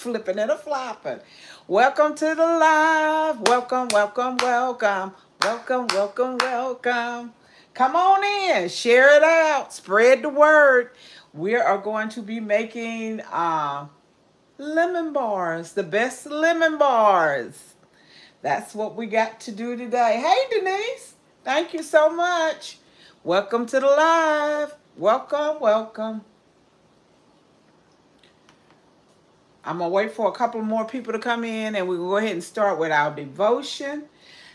flipping and a flopping. Welcome to the live. Welcome, welcome, welcome. Welcome, welcome, welcome. Come on in, share it out, spread the word. We are going to be making uh, lemon bars, the best lemon bars. That's what we got to do today. Hey, Denise, thank you so much. Welcome to the live. Welcome, welcome. I'm going to wait for a couple more people to come in and we'll go ahead and start with our devotion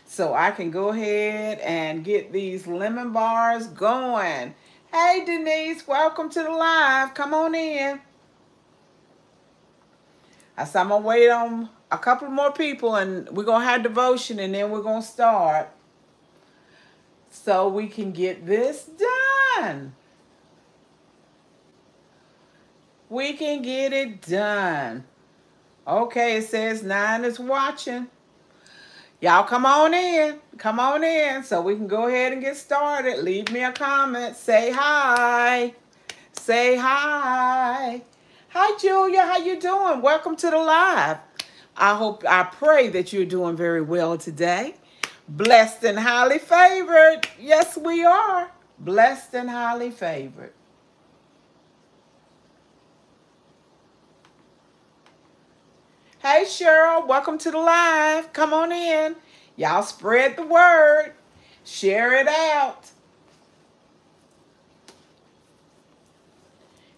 so I can go ahead and get these lemon bars going. Hey, Denise, welcome to the live. Come on in. I said I'm going to wait on a couple more people and we're going to have devotion and then we're going to start so we can get this done. We can get it done. Okay, it says nine is watching. Y'all come on in. Come on in so we can go ahead and get started. Leave me a comment. Say hi. Say hi. Hi, Julia. How you doing? Welcome to the live. I hope, I pray that you're doing very well today. Blessed and highly favored. Yes, we are. Blessed and highly favored. Hey, Cheryl, welcome to the live. Come on in. Y'all spread the word. Share it out.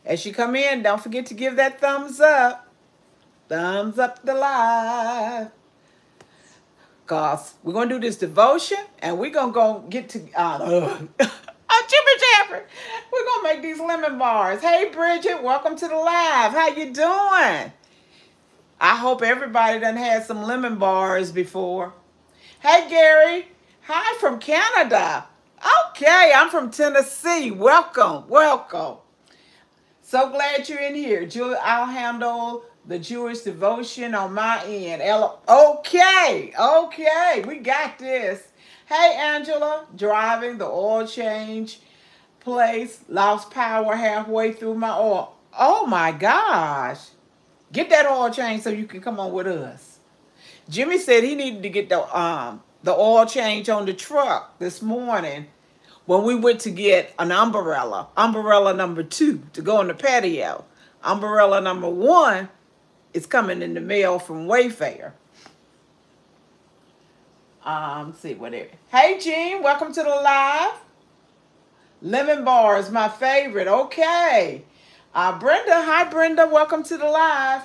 As you come in, don't forget to give that thumbs up. Thumbs up the live. Cause we're going to do this devotion and we're going to go get to... Uh, uh, Jimmy Jeffrey. We're going to make these lemon bars. Hey, Bridget, welcome to the live. How you doing? I hope everybody done had some lemon bars before. Hey, Gary. Hi from Canada. Okay, I'm from Tennessee. Welcome, welcome. So glad you're in here. Jew I'll handle the Jewish devotion on my end. Okay, okay, we got this. Hey, Angela, driving the oil change place, lost power halfway through my oil. Oh my gosh. Get that oil change so you can come on with us. Jimmy said he needed to get the um the oil change on the truck this morning when we went to get an umbrella, umbrella number two to go on the patio. Umbrella number one is coming in the mail from Wayfair. Um, see whatever. Hey, Gene, welcome to the live. Lemon bar is my favorite. Okay. Uh, Brenda, hi Brenda, welcome to the live.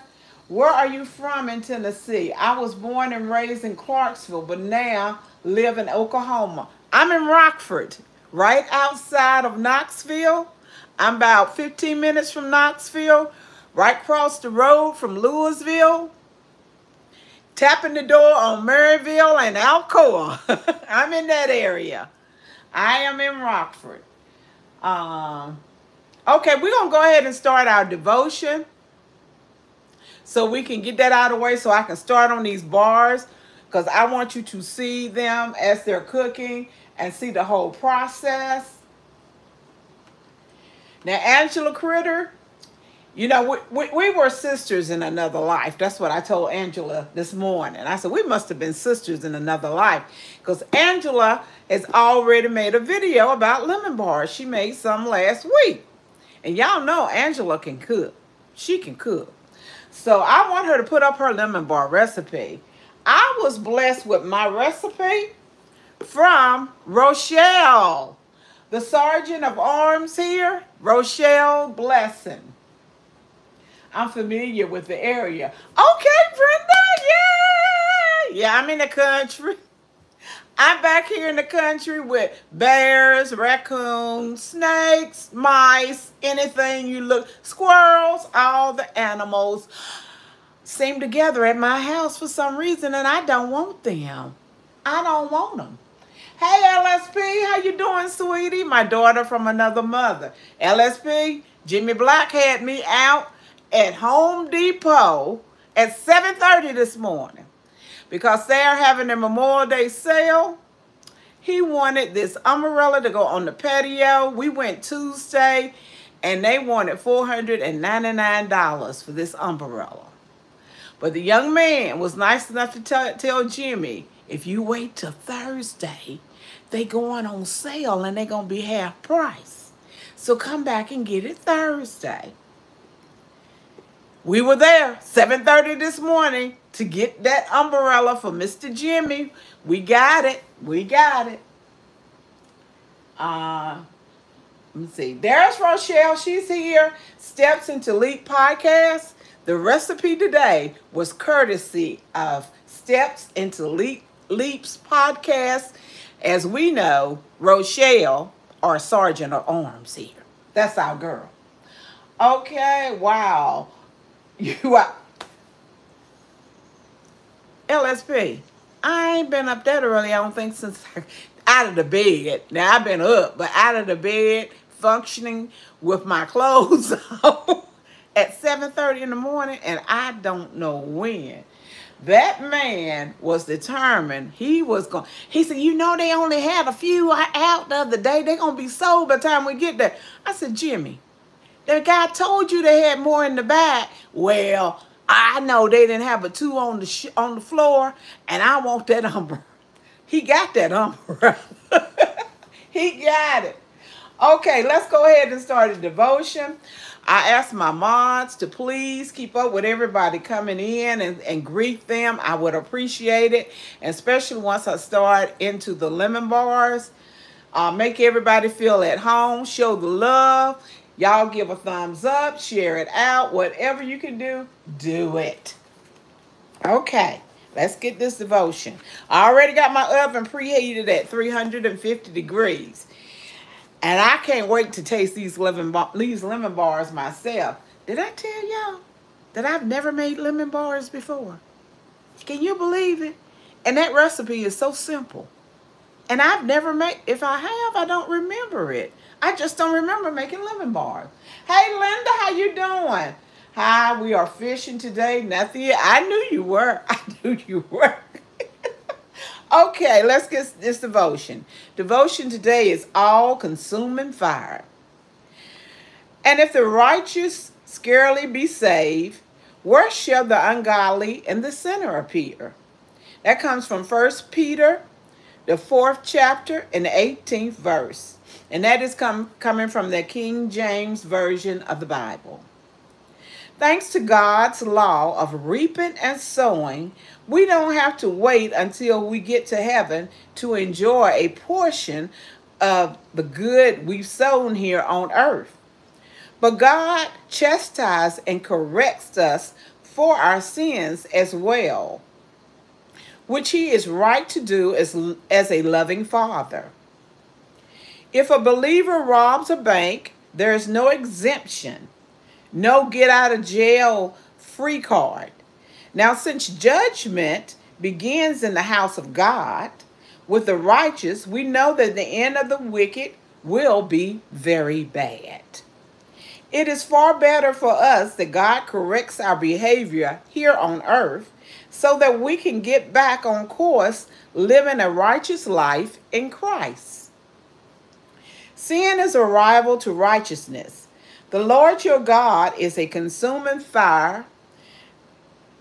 Where are you from in Tennessee? I was born and raised in Clarksville, but now live in Oklahoma. I'm in Rockford, right outside of Knoxville. I'm about 15 minutes from Knoxville, right across the road from Louisville. Tapping the door on Maryville and Alcoa. I'm in that area. I am in Rockford. Um, Okay, we're going to go ahead and start our devotion so we can get that out of the way so I can start on these bars because I want you to see them as they're cooking and see the whole process. Now, Angela Critter, you know, we, we, we, were sisters in another life. That's what I told Angela this morning. I said, we must have been sisters in another life because Angela has already made a video about lemon bars. She made some last week. And y'all know Angela can cook. She can cook. So I want her to put up her lemon bar recipe. I was blessed with my recipe from Rochelle. The Sergeant of Arms here, Rochelle Blessing. I'm familiar with the area. Okay, Brenda, yeah. Yeah, I'm in the country. I'm back here in the country with bears, raccoons, snakes, mice, anything you look, squirrels, all the animals seem together at my house for some reason and I don't want them. I don't want them. Hey, LSP, how you doing, sweetie? My daughter from another mother. LSP, Jimmy Black had me out at Home Depot at 7.30 this morning because they're having their Memorial Day sale. He wanted this umbrella to go on the patio. We went Tuesday and they wanted $499 for this umbrella. But the young man was nice enough to tell, tell Jimmy, if you wait till Thursday, they going on sale and they going to be half price. So come back and get it Thursday. We were there 7.30 this morning to get that umbrella for Mr. Jimmy. We got it. We got it. Uh, let me see. There's Rochelle. She's here. Steps into Leap Podcast. The recipe today was courtesy of Steps into Leap, Leaps Podcast. As we know, Rochelle, our sergeant of arms here. That's our girl. Okay, wow. You are LSP. I ain't been up that early, I don't think, since out of the bed. Now I've been up, but out of the bed, functioning with my clothes on at 7:30 in the morning, and I don't know when. That man was determined. He was going. He said, "You know, they only had a few out the other day. They're gonna be sold by the time we get there." I said, "Jimmy, the guy told you they had more in the back. Well, I know they didn't have a two on the on the floor, and I want that umbrella. He got that umbrella. he got it. Okay, let's go ahead and start a devotion. I asked my mods to please keep up with everybody coming in and, and greet them. I would appreciate it, especially once I start into the lemon bars. Uh, make everybody feel at home, show the love, Y'all give a thumbs up, share it out, whatever you can do, do it. Okay, let's get this devotion. I already got my oven preheated at 350 degrees. And I can't wait to taste these lemon, these lemon bars myself. Did I tell y'all that I've never made lemon bars before? Can you believe it? And that recipe is so simple. And I've never made, if I have, I don't remember it. I just don't remember making lemon bars. Hey, Linda, how you doing? Hi, we are fishing today. Nothing. I knew you were. I knew you were. okay, let's get this devotion. Devotion today is all consuming fire. And if the righteous scarcely be saved, where shall the ungodly and the sinner appear? That comes from First Peter, the fourth chapter and the 18th verse. And that is come, coming from the King James Version of the Bible. Thanks to God's law of reaping and sowing, we don't have to wait until we get to heaven to enjoy a portion of the good we've sown here on earth. But God chastises and corrects us for our sins as well, which he is right to do as, as a loving father. If a believer robs a bank, there is no exemption, no get out of jail free card. Now, since judgment begins in the house of God with the righteous, we know that the end of the wicked will be very bad. It is far better for us that God corrects our behavior here on earth so that we can get back on course living a righteous life in Christ. Sin is a rival to righteousness. The Lord your God is a consuming fire,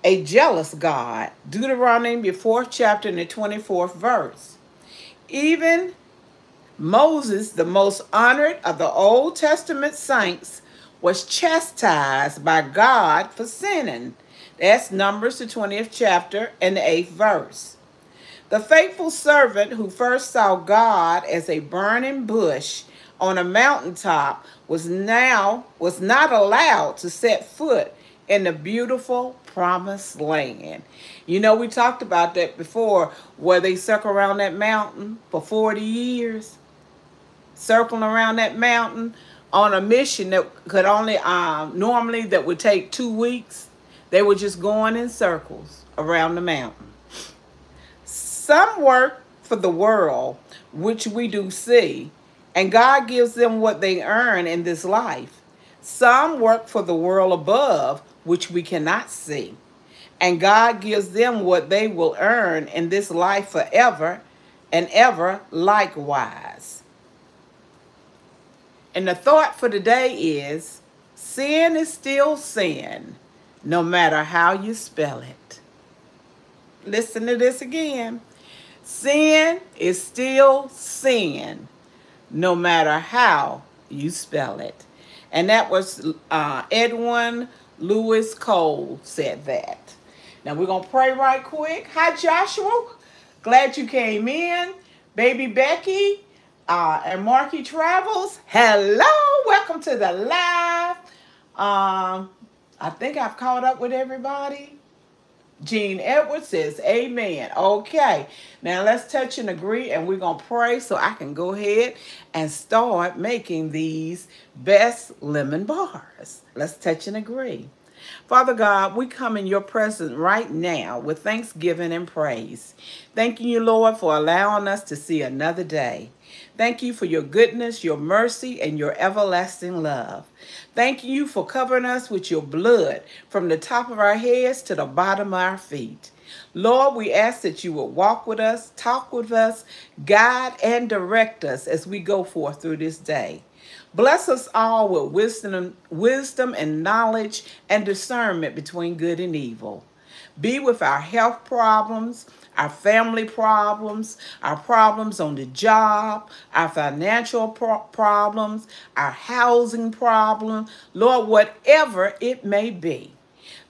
a jealous God. Deuteronomy, the fourth chapter, and the 24th verse. Even Moses, the most honored of the Old Testament saints, was chastised by God for sinning. That's Numbers, the 20th chapter, and the 8th verse. The faithful servant who first saw God as a burning bush on a mountaintop was now was not allowed to set foot in the beautiful promised land. You know, we talked about that before, where they circle around that mountain for 40 years, circling around that mountain on a mission that could only, um, normally that would take two weeks. They were just going in circles around the mountain. Some work for the world, which we do see, and God gives them what they earn in this life. Some work for the world above, which we cannot see. And God gives them what they will earn in this life forever and ever likewise. And the thought for today is sin is still sin. no matter how you spell it. Listen to this again. Sin is still sin, no matter how you spell it. And that was uh, Edwin Louis Cole said that. Now we're going to pray right quick. Hi, Joshua. Glad you came in. Baby Becky uh, and Marky Travels. Hello. Welcome to the live. Um, I think I've caught up with everybody. Jean Edwards says, Amen. Okay, now let's touch and agree, and we're going to pray so I can go ahead and start making these best lemon bars. Let's touch and agree. Father God, we come in your presence right now with thanksgiving and praise. Thanking you, Lord, for allowing us to see another day. Thank you for your goodness, your mercy, and your everlasting love. Thank you for covering us with your blood from the top of our heads to the bottom of our feet. Lord, we ask that you will walk with us, talk with us, guide and direct us as we go forth through this day. Bless us all with wisdom, wisdom and knowledge and discernment between good and evil. Be with our health problems, our family problems, our problems on the job, our financial pro problems, our housing problem, Lord, whatever it may be.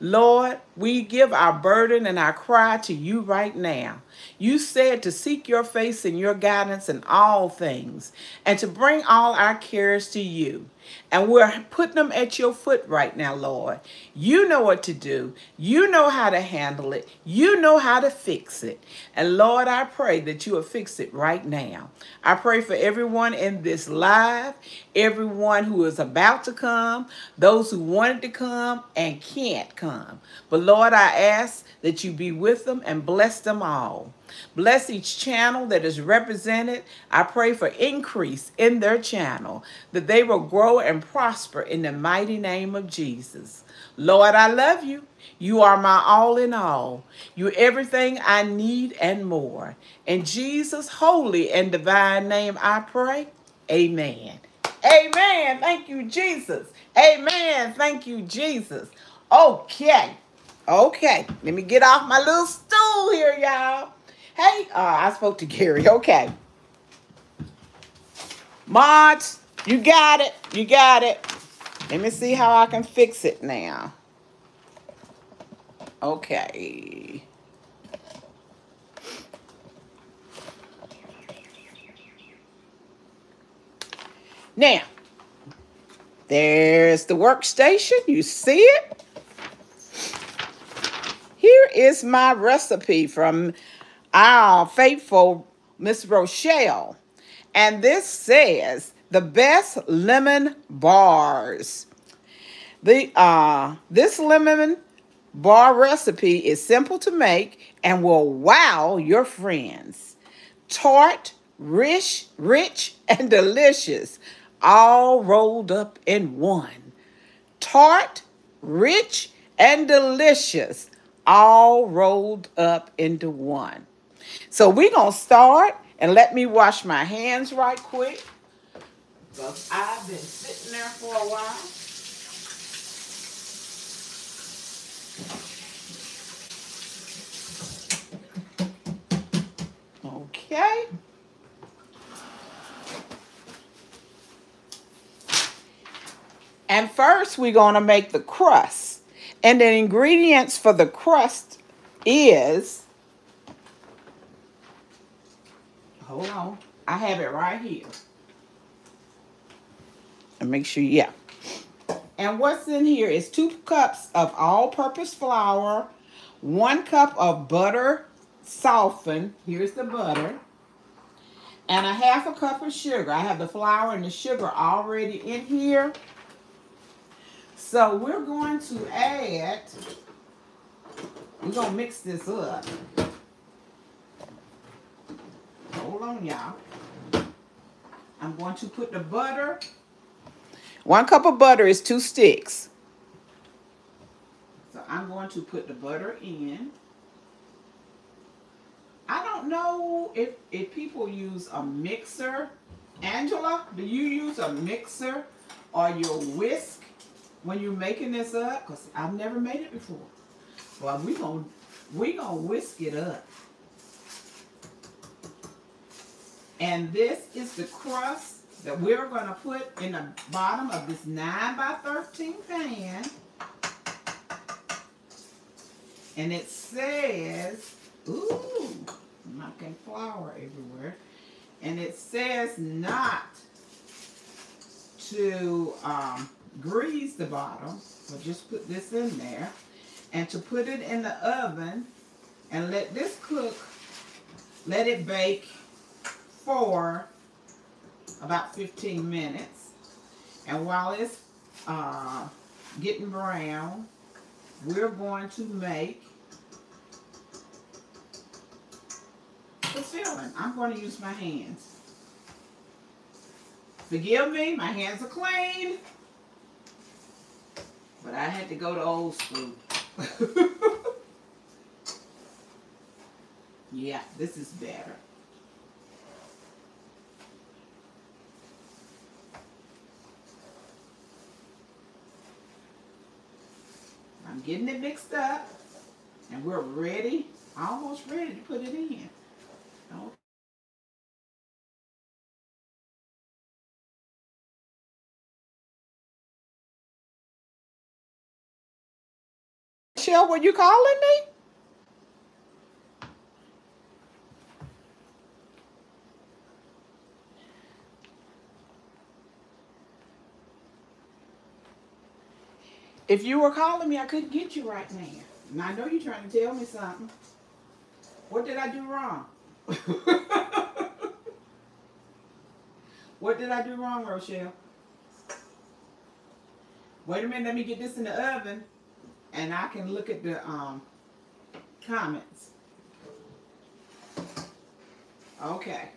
Lord, we give our burden and our cry to you right now. You said to seek your face and your guidance in all things and to bring all our cares to you. And we're putting them at your foot right now, Lord. You know what to do. You know how to handle it. You know how to fix it. And Lord, I pray that you will fix it right now. I pray for everyone in this live, everyone who is about to come, those who wanted to come and can't come. But Lord, I ask that you be with them and bless them all. Bless each channel that is represented. I pray for increase in their channel, that they will grow and prosper in the mighty name of Jesus. Lord, I love you. You are my all in all. You everything I need and more. In Jesus' holy and divine name I pray. Amen. Amen. Thank you, Jesus. Amen. Thank you, Jesus. Okay. Okay. Let me get off my little stool here, y'all. Hey, uh, I spoke to Gary. Okay. Mods, you got it. You got it. Let me see how I can fix it now. Okay. Now, there's the workstation. You see it? Here is my recipe from our faithful Miss Rochelle. And this says the best lemon bars. The uh this lemon bar recipe is simple to make and will wow your friends. Tart, rich, rich, and delicious, all rolled up in one. Tart, rich, and delicious, all rolled up into one. So we're going to start and let me wash my hands right quick because I've been sitting there for a while. Okay. And first we're going to make the crust. And the ingredients for the crust is Hold on. I have it right here. And make sure, yeah. And what's in here is two cups of all-purpose flour, one cup of butter softened. Here's the butter. And a half a cup of sugar. I have the flour and the sugar already in here. So we're going to add, we're going to mix this up. Hold on, y'all. I'm going to put the butter. One cup of butter is two sticks. So I'm going to put the butter in. I don't know if, if people use a mixer. Angela, do you use a mixer or your whisk? when you're making this up, because I've never made it before. Well, we gonna we gonna whisk it up. And this is the crust that we're gonna put in the bottom of this 9 by 13 pan. And it says, ooh, knocking flour everywhere. And it says not to um, grease the bottom, so just put this in there. And to put it in the oven and let this cook, let it bake for about 15 minutes. And while it's uh, getting brown, we're going to make the filling. I'm going to use my hands. Forgive me, my hands are clean. But I had to go to old school. yeah, this is better. Getting it mixed up and we're ready, almost ready to put it in. Okay. Michelle, were you calling me? If you were calling me, I couldn't get you right now. And I know you're trying to tell me something. What did I do wrong? what did I do wrong, Rochelle? Wait a minute, let me get this in the oven and I can look at the um, comments. Okay.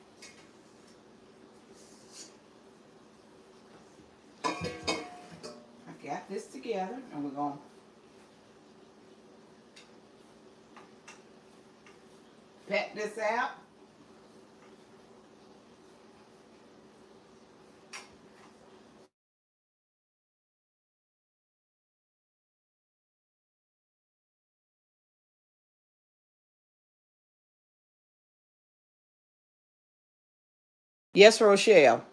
Got this together and we're going to pat this out. Yes, Rochelle.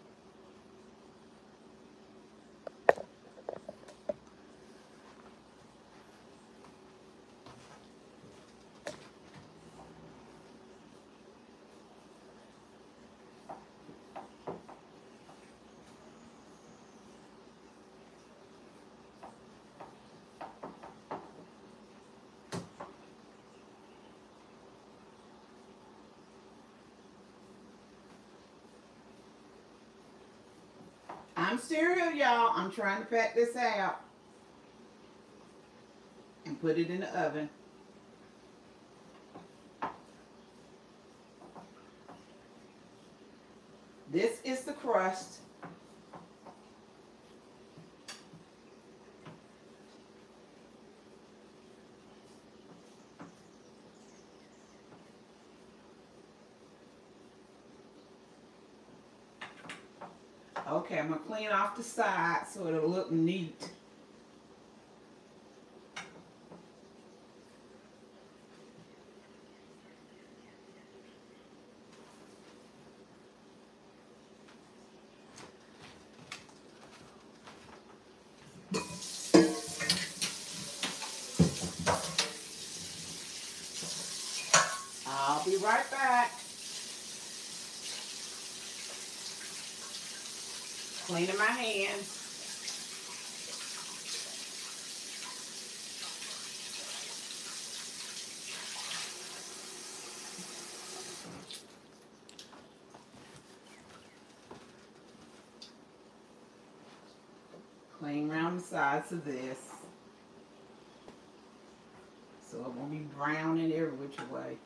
I'm still here, y'all. I'm trying to pack this out and put it in the oven. This is the crust. Okay, I'm gonna clean off the side so it'll look neat. I'll be right back. Cleaning my hands. Clean around the sides of this. So it won't be brown in every which way.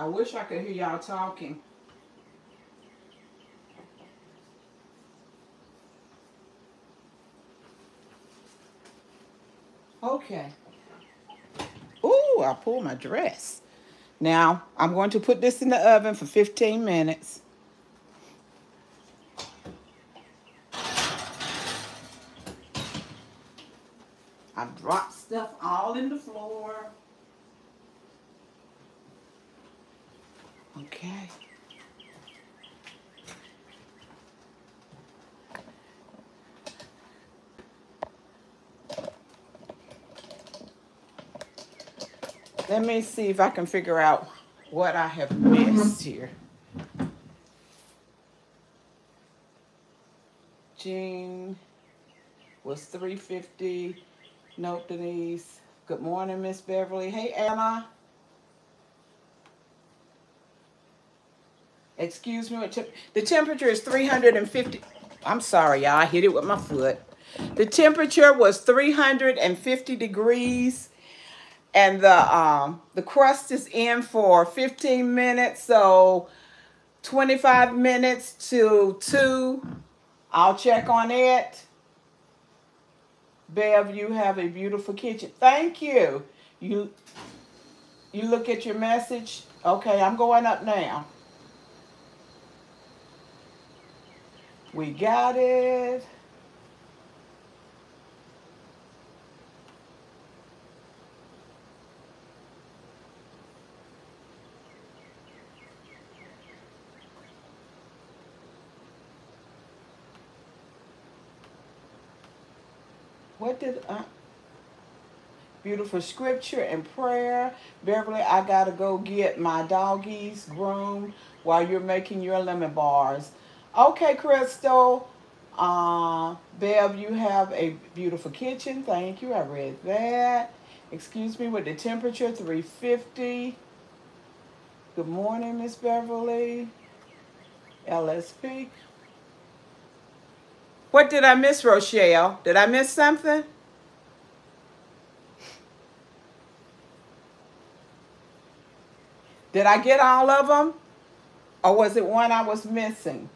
I wish I could hear y'all talking. Okay. Ooh, I pulled my dress. Now, I'm going to put this in the oven for 15 minutes. I dropped stuff all in the floor. Okay. Let me see if I can figure out what I have missed here. Jean was 350. Note Denise. Good morning, Miss Beverly. Hey, Anna. Excuse me. The temperature is 350. I'm sorry, y'all. I hit it with my foot. The temperature was 350 degrees and the um the crust is in for 15 minutes so 25 minutes to 2 I'll check on it Bev you have a beautiful kitchen thank you you you look at your message okay I'm going up now we got it What did I? Beautiful scripture and prayer. Beverly, I gotta go get my doggies groomed while you're making your lemon bars. Okay, Crystal. Uh, Bev, you have a beautiful kitchen. Thank you. I read that. Excuse me, with the temperature 350. Good morning, Miss Beverly. LSP. What did I miss, Rochelle? Did I miss something? Did I get all of them? Or was it one I was missing?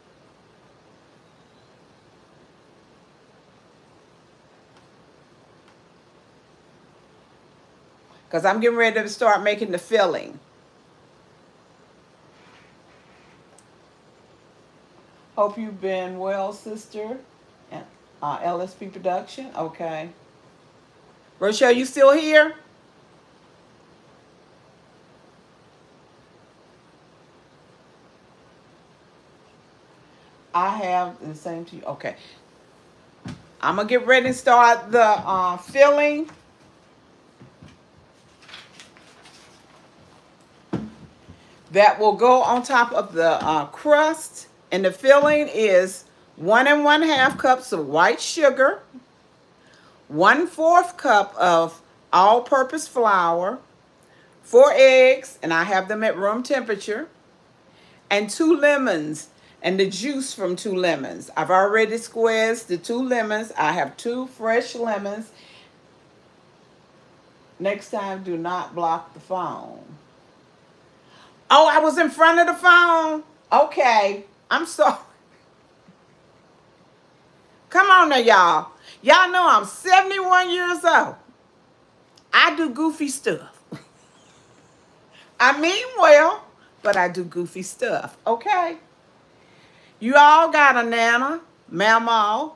Because I'm getting ready to start making the filling. Hope you've been well, sister. Uh, LSP Production, okay. Rochelle, you still here? I have the same to you. Okay. I'm going to get ready to start the uh, filling. That will go on top of the uh, crust. And the filling is one and one half cups of white sugar, one fourth cup of all-purpose flour, four eggs, and I have them at room temperature, and two lemons and the juice from two lemons. I've already squeezed the two lemons. I have two fresh lemons. Next time, do not block the phone. Oh, I was in front of the phone? Okay, I'm sorry. Come on now, y'all. Y'all know I'm 71 years old. I do goofy stuff. I mean well, but I do goofy stuff, okay? You all got a nana, mama,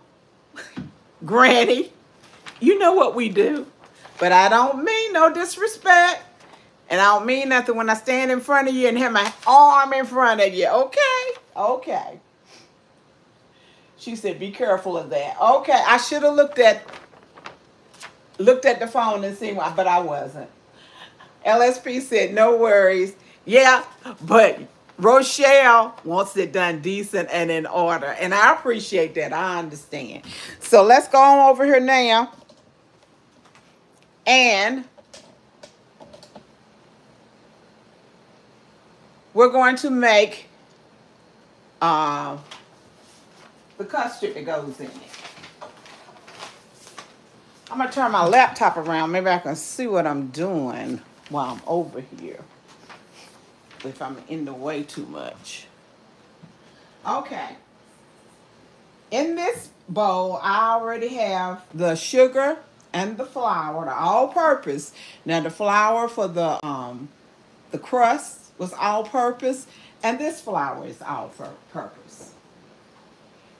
granny. You know what we do. But I don't mean no disrespect. And I don't mean nothing when I stand in front of you and have my arm in front of you, okay? Okay. She said, be careful of that. Okay, I should have looked at looked at the phone and seen why, but I wasn't. LSP said, no worries. Yeah, but Rochelle wants it done decent and in order. And I appreciate that. I understand. So let's go on over here now. And we're going to make uh, the custard that goes in it. I'm going to turn my laptop around. Maybe I can see what I'm doing while I'm over here. If I'm in the way too much. Okay. In this bowl, I already have the sugar and the flour, the all-purpose. Now the flour for the um the crust was all-purpose, and this flour is all-purpose.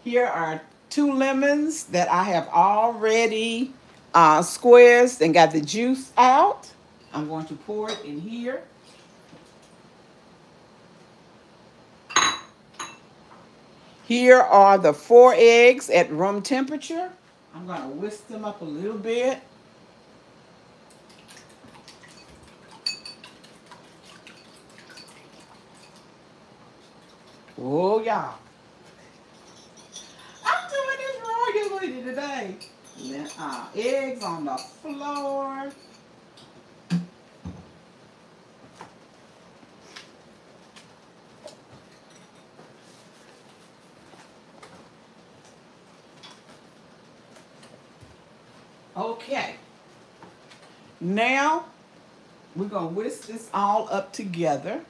Here are two lemons that I have already uh, squeezed and got the juice out. I'm going to pour it in here. Here are the four eggs at room temperature. I'm going to whisk them up a little bit. Oh, y'all. I'm doing this royally today. Uh, eggs on the floor. Okay. Now, we're going to whisk this all up together.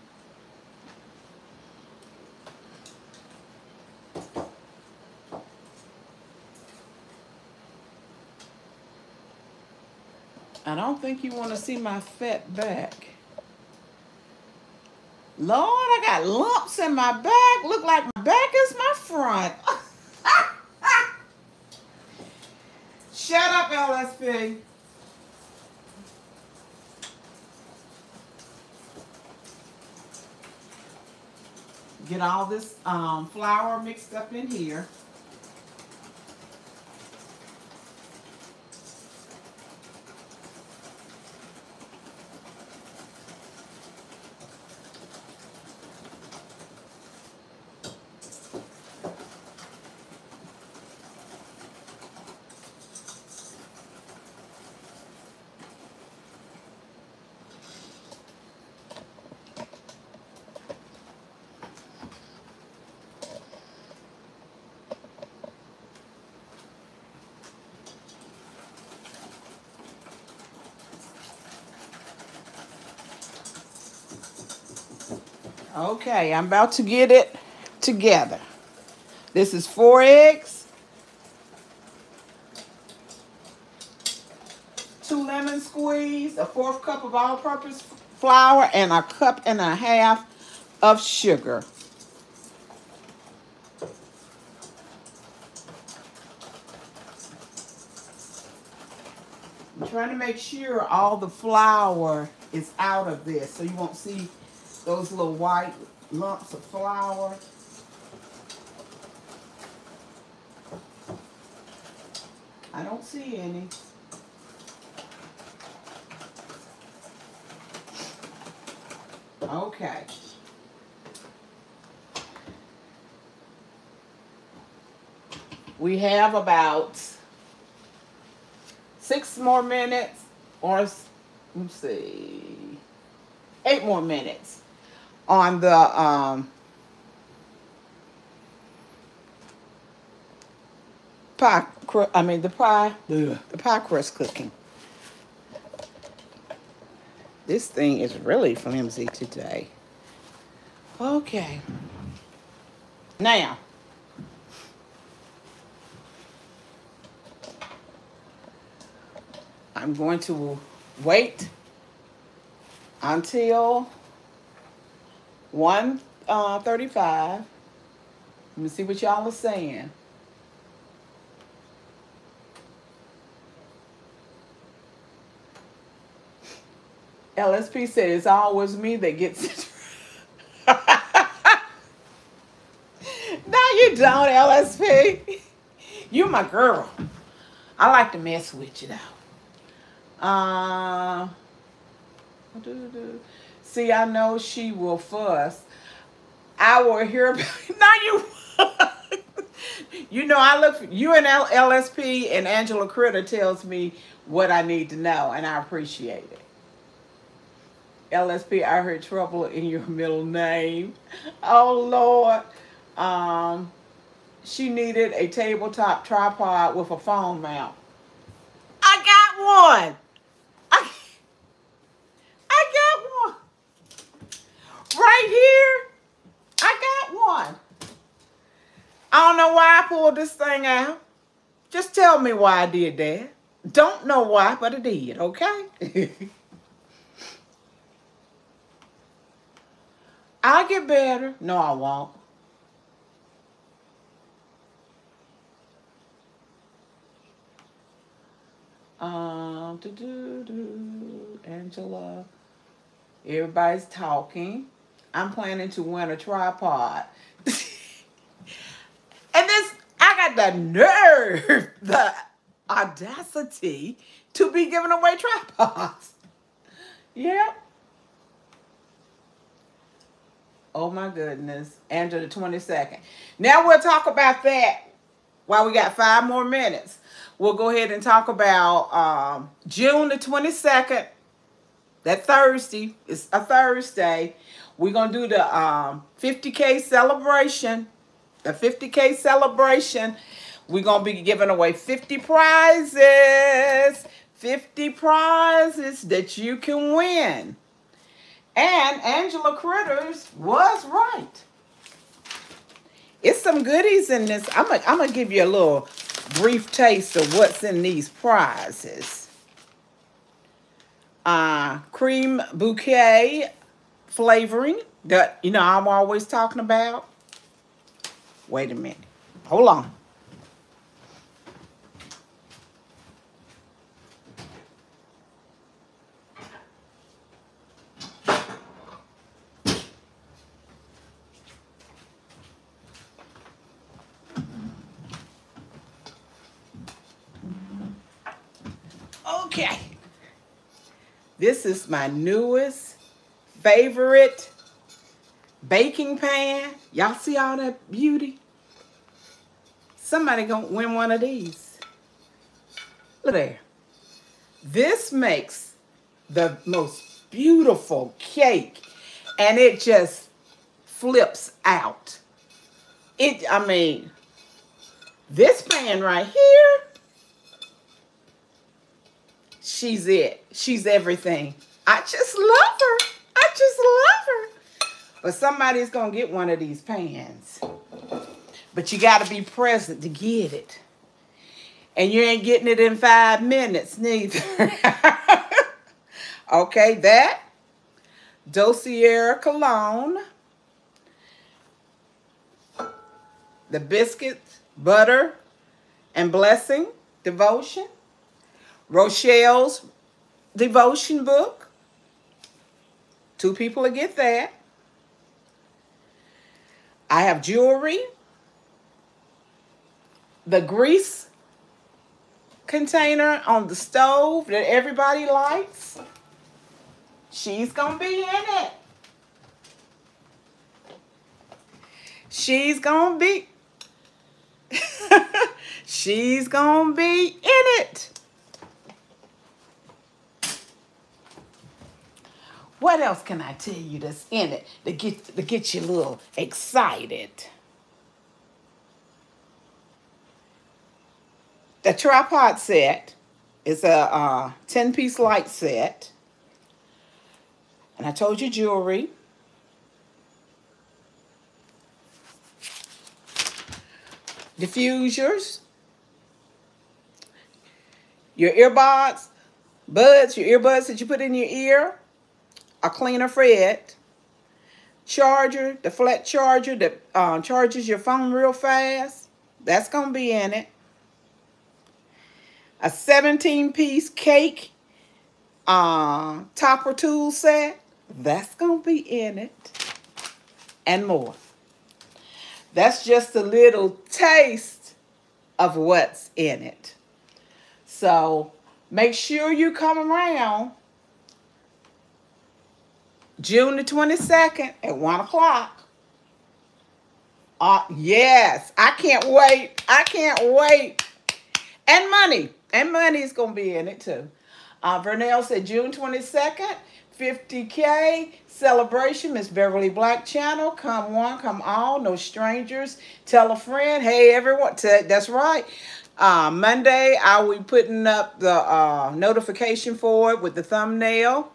I don't think you want to see my fat back. Lord, I got lumps in my back. Look like my back is my front. Shut up, LSP. Get all this um, flour mixed up in here. Okay, I'm about to get it together. This is four eggs, two lemon squeeze, a fourth cup of all-purpose flour, and a cup and a half of sugar. I'm trying to make sure all the flour is out of this so you won't see those little white lumps of flour. I don't see any. Okay. We have about six more minutes or let's see, eight more minutes on the um, pie, I mean the pie, the pie crust cooking. This thing is really flimsy today. Okay. Now, I'm going to wait until 135. Uh, Let me see what y'all are saying. LSP said it's always me that gets it. no, you don't, LSP. You my girl. I like to mess with you though. Uh, See, I know she will fuss. I will hear about Now you. you know, I look for you and L LSP and Angela Critter tells me what I need to know, and I appreciate it. LSP, I heard trouble in your middle name. Oh Lord. Um, she needed a tabletop tripod with a phone mount. I got one. Right here. I got one. I don't know why I pulled this thing out. Just tell me why I did that. Don't know why, but it did, okay? I'll get better. No, I won't. Um, do do do, Angela. Everybody's talking. I'm planning to win a tripod. and this, I got the nerve, the audacity to be giving away tripods. Yep. Oh my goodness. Angela the 22nd. Now we'll talk about that while we got five more minutes. We'll go ahead and talk about um, June the 22nd. That Thursday. It's a Thursday. We're going to do the um, 50K celebration. The 50K celebration. We're going to be giving away 50 prizes. 50 prizes that you can win. And Angela Critters was right. It's some goodies in this. I'm going I'm to give you a little brief taste of what's in these prizes. Uh, Creme Bouquet flavoring that, you know, I'm always talking about. Wait a minute. Hold on. Okay. This is my newest favorite baking pan. Y'all see all that beauty? Somebody gonna win one of these. Look there. This makes the most beautiful cake and it just flips out. It, I mean, this pan right here, she's it. She's everything. I just love her. I just love her. But somebody's going to get one of these pans. But you got to be present to get it. And you ain't getting it in five minutes neither. okay, that. Dossier Cologne. The biscuits, butter, and blessing, devotion. Rochelle's devotion book. Two people will get that. I have jewelry. The grease container on the stove that everybody likes. She's going to be in it. She's going to be... She's going to be in it. What else can I tell you that's in it to get, to get you a little excited? The tripod set is a 10-piece uh, light set. And I told you jewelry. Diffusers. Your earbuds, buds, your earbuds that you put in your ear a cleaner it. Charger, the flat charger that uh, charges your phone real fast. That's going to be in it. A 17-piece cake uh, topper tool set. That's going to be in it. And more. That's just a little taste of what's in it. So make sure you come around June the 22nd at 1 o'clock. Uh, yes, I can't wait. I can't wait. And money. And money is going to be in it too. Uh, Vernell said June 22nd, 50K celebration, Miss Beverly Black channel. Come one, come all, no strangers. Tell a friend. Hey, everyone. That's right. Uh, Monday, I will be putting up the uh, notification for it with the thumbnail.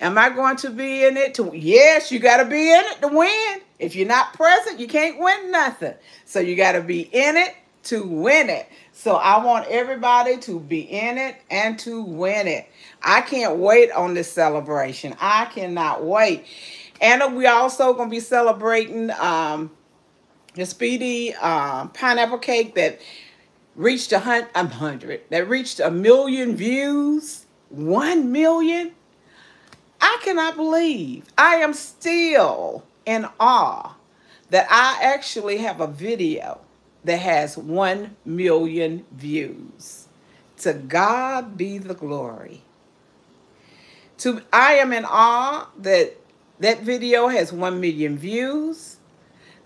Am I going to be in it to yes, you got to be in it to win. If you're not present, you can't win nothing. So you got to be in it to win it. So I want everybody to be in it and to win it. I can't wait on this celebration. I cannot wait. And we also going to be celebrating um, the Speedy uh, pineapple cake that reached a hundred, a hundred, that reached a million views. One million? I cannot believe. I am still in awe that I actually have a video that has 1 million views. To God be the glory. To I am in awe that that video has 1 million views,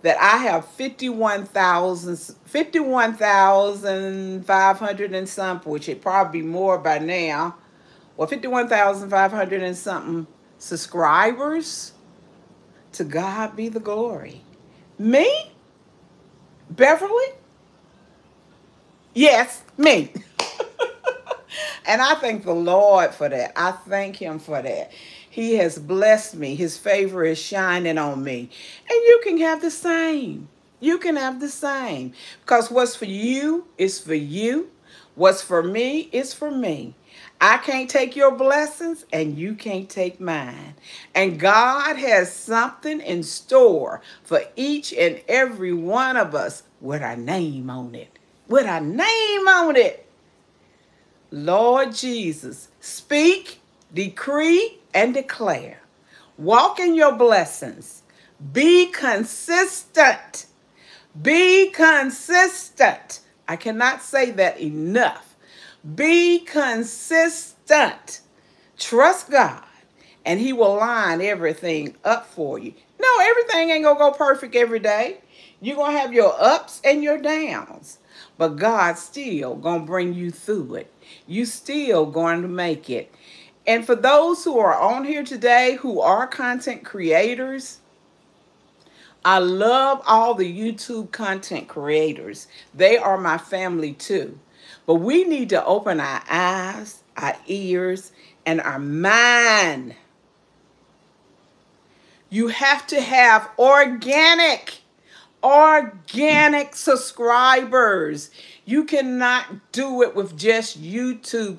that I have 51,000 51,500 and some, which it probably more by now. Well, 51,500 and something subscribers. To God be the glory. Me? Beverly? Yes, me. and I thank the Lord for that. I thank him for that. He has blessed me. His favor is shining on me. And you can have the same. You can have the same. Because what's for you is for you. What's for me is for me. I can't take your blessings and you can't take mine. And God has something in store for each and every one of us with our name on it. With our name on it. Lord Jesus, speak, decree, and declare. Walk in your blessings. Be consistent. Be consistent. I cannot say that enough. Be consistent. Trust God, and He will line everything up for you. No, everything ain't going to go perfect every day. You're going to have your ups and your downs. But God's still going to bring you through it. You still going to make it. And for those who are on here today who are content creators, I love all the YouTube content creators. They are my family too. But we need to open our eyes, our ears, and our mind. You have to have organic, organic subscribers. You cannot do it with just YouTube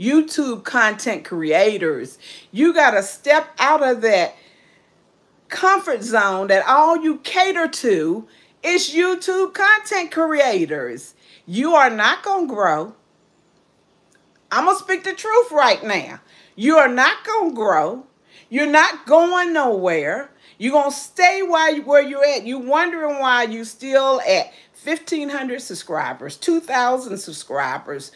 YouTube content creators. You got to step out of that comfort zone that all you cater to is YouTube content creators. You are not going to grow. I'm going to speak the truth right now. You are not going to grow. You're not going nowhere. You're going to stay where you're at. You're wondering why you still at 1,500 subscribers, 2,000 subscribers,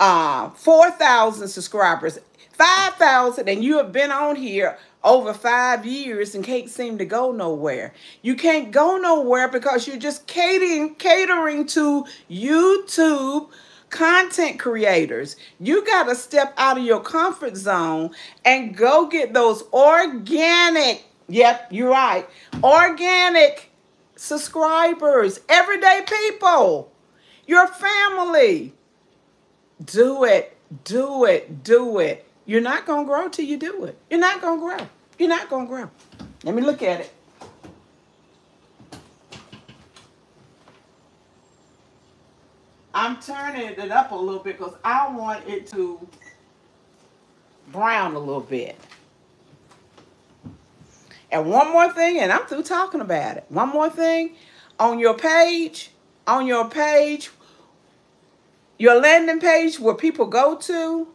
uh, 4,000 subscribers, 5,000, and you have been on here over five years and can't seem to go nowhere. You can't go nowhere because you're just catering, catering to YouTube content creators. You got to step out of your comfort zone and go get those organic, yep, you're right, organic subscribers, everyday people, your family. Do it, do it, do it. You're not going to grow till you do it. You're not going to grow. You're not going to grow. Let me look at it. I'm turning it up a little bit because I want it to brown a little bit. And one more thing, and I'm through talking about it. One more thing, on your page, on your page, your landing page where people go to,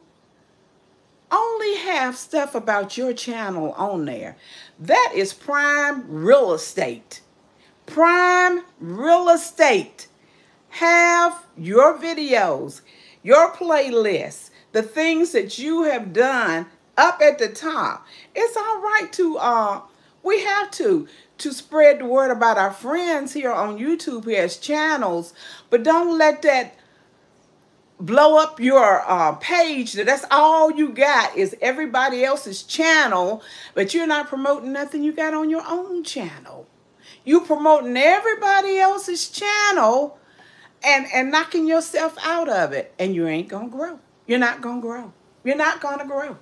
only have stuff about your channel on there. That is prime real estate. Prime real estate. Have your videos, your playlists, the things that you have done up at the top. It's all right to, uh, we have to, to spread the word about our friends here on YouTube who has channels, but don't let that blow up your uh, page that's all you got is everybody else's channel but you're not promoting nothing you got on your own channel. You promoting everybody else's channel and and knocking yourself out of it and you ain't gonna grow. You're not gonna grow. You're not gonna grow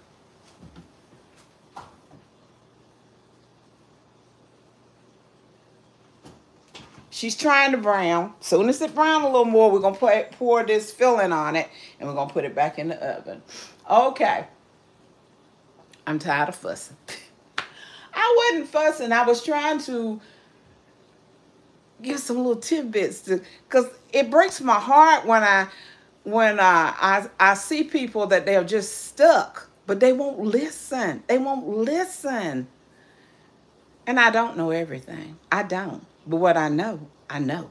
She's trying to brown. Soon as it brown a little more, we're going to pour this filling on it and we're going to put it back in the oven. Okay. I'm tired of fussing. I wasn't fussing. I was trying to give some little tidbits to because it breaks my heart when I when uh, I I see people that they're just stuck, but they won't listen. They won't listen. And I don't know everything. I don't. But what I know, I know.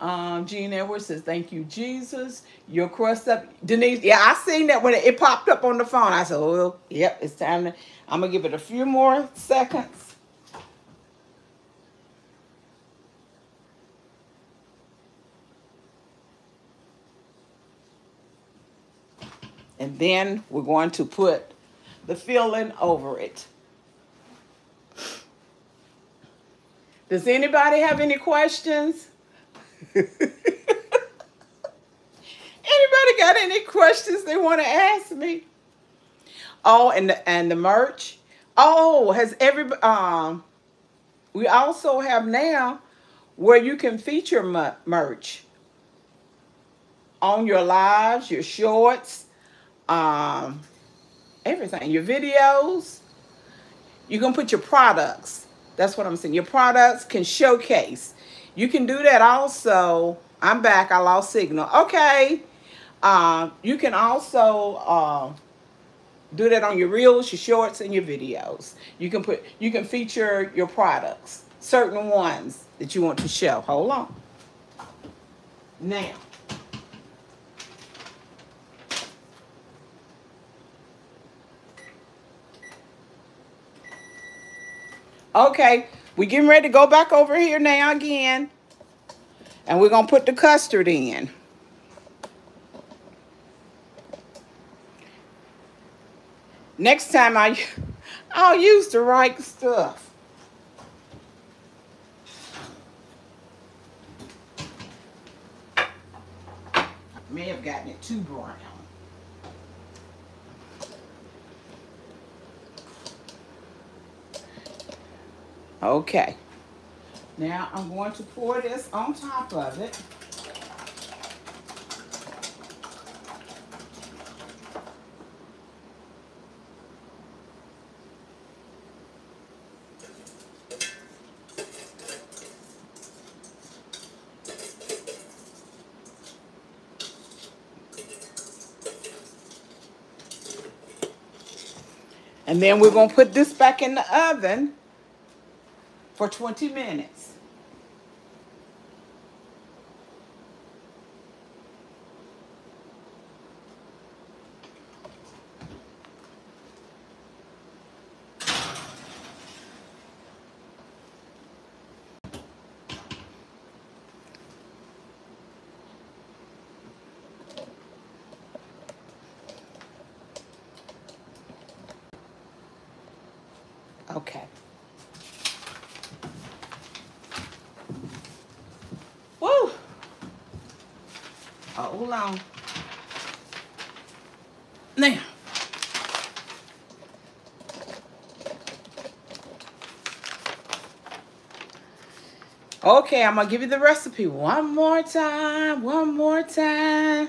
Um, Jean Edwards says, thank you, Jesus. Your crust up. Denise, yeah, I seen that when it, popped up on the phone. I said, oh, yep, it's time to, I'm going to give it a few more seconds. And then we're going to put the filling over it. Does anybody have any questions? Anybody got any questions they want to ask me? Oh, and the, and the merch. Oh, has every um we also have now where you can feature merch on your lives, your shorts, um, everything, your videos. You can put your products. That's what I'm saying. Your products can showcase. You can do that also. I'm back. I lost signal. Okay. Um, you can also uh, do that on your reels, your shorts, and your videos. You can put, you can feature your products, certain ones that you want to show. Hold on. Now. Okay, we getting ready to go back over here now again. And we're going to put the custard in. Next time I, I'll use the right stuff. May have gotten it too brown. Okay. Now I'm going to pour this on top of it. And then we're going to put this back in the oven for 20 minutes. Okay. hold on. Now. Okay, I'm going to give you the recipe one more time, one more time.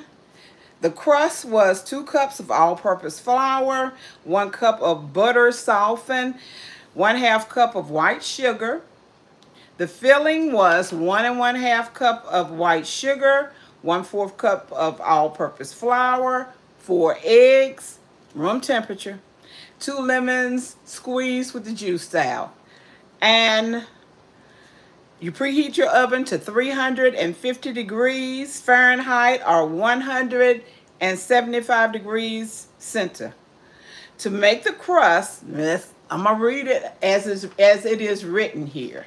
The crust was two cups of all-purpose flour, one cup of butter softened, one half cup of white sugar. The filling was one and one half cup of white sugar, one fourth cup of all-purpose flour, four eggs, room temperature, two lemons squeezed with the juice out. And you preheat your oven to 350 degrees Fahrenheit or 175 degrees center. To make the crust, I'm going to read it as, is, as it is written here.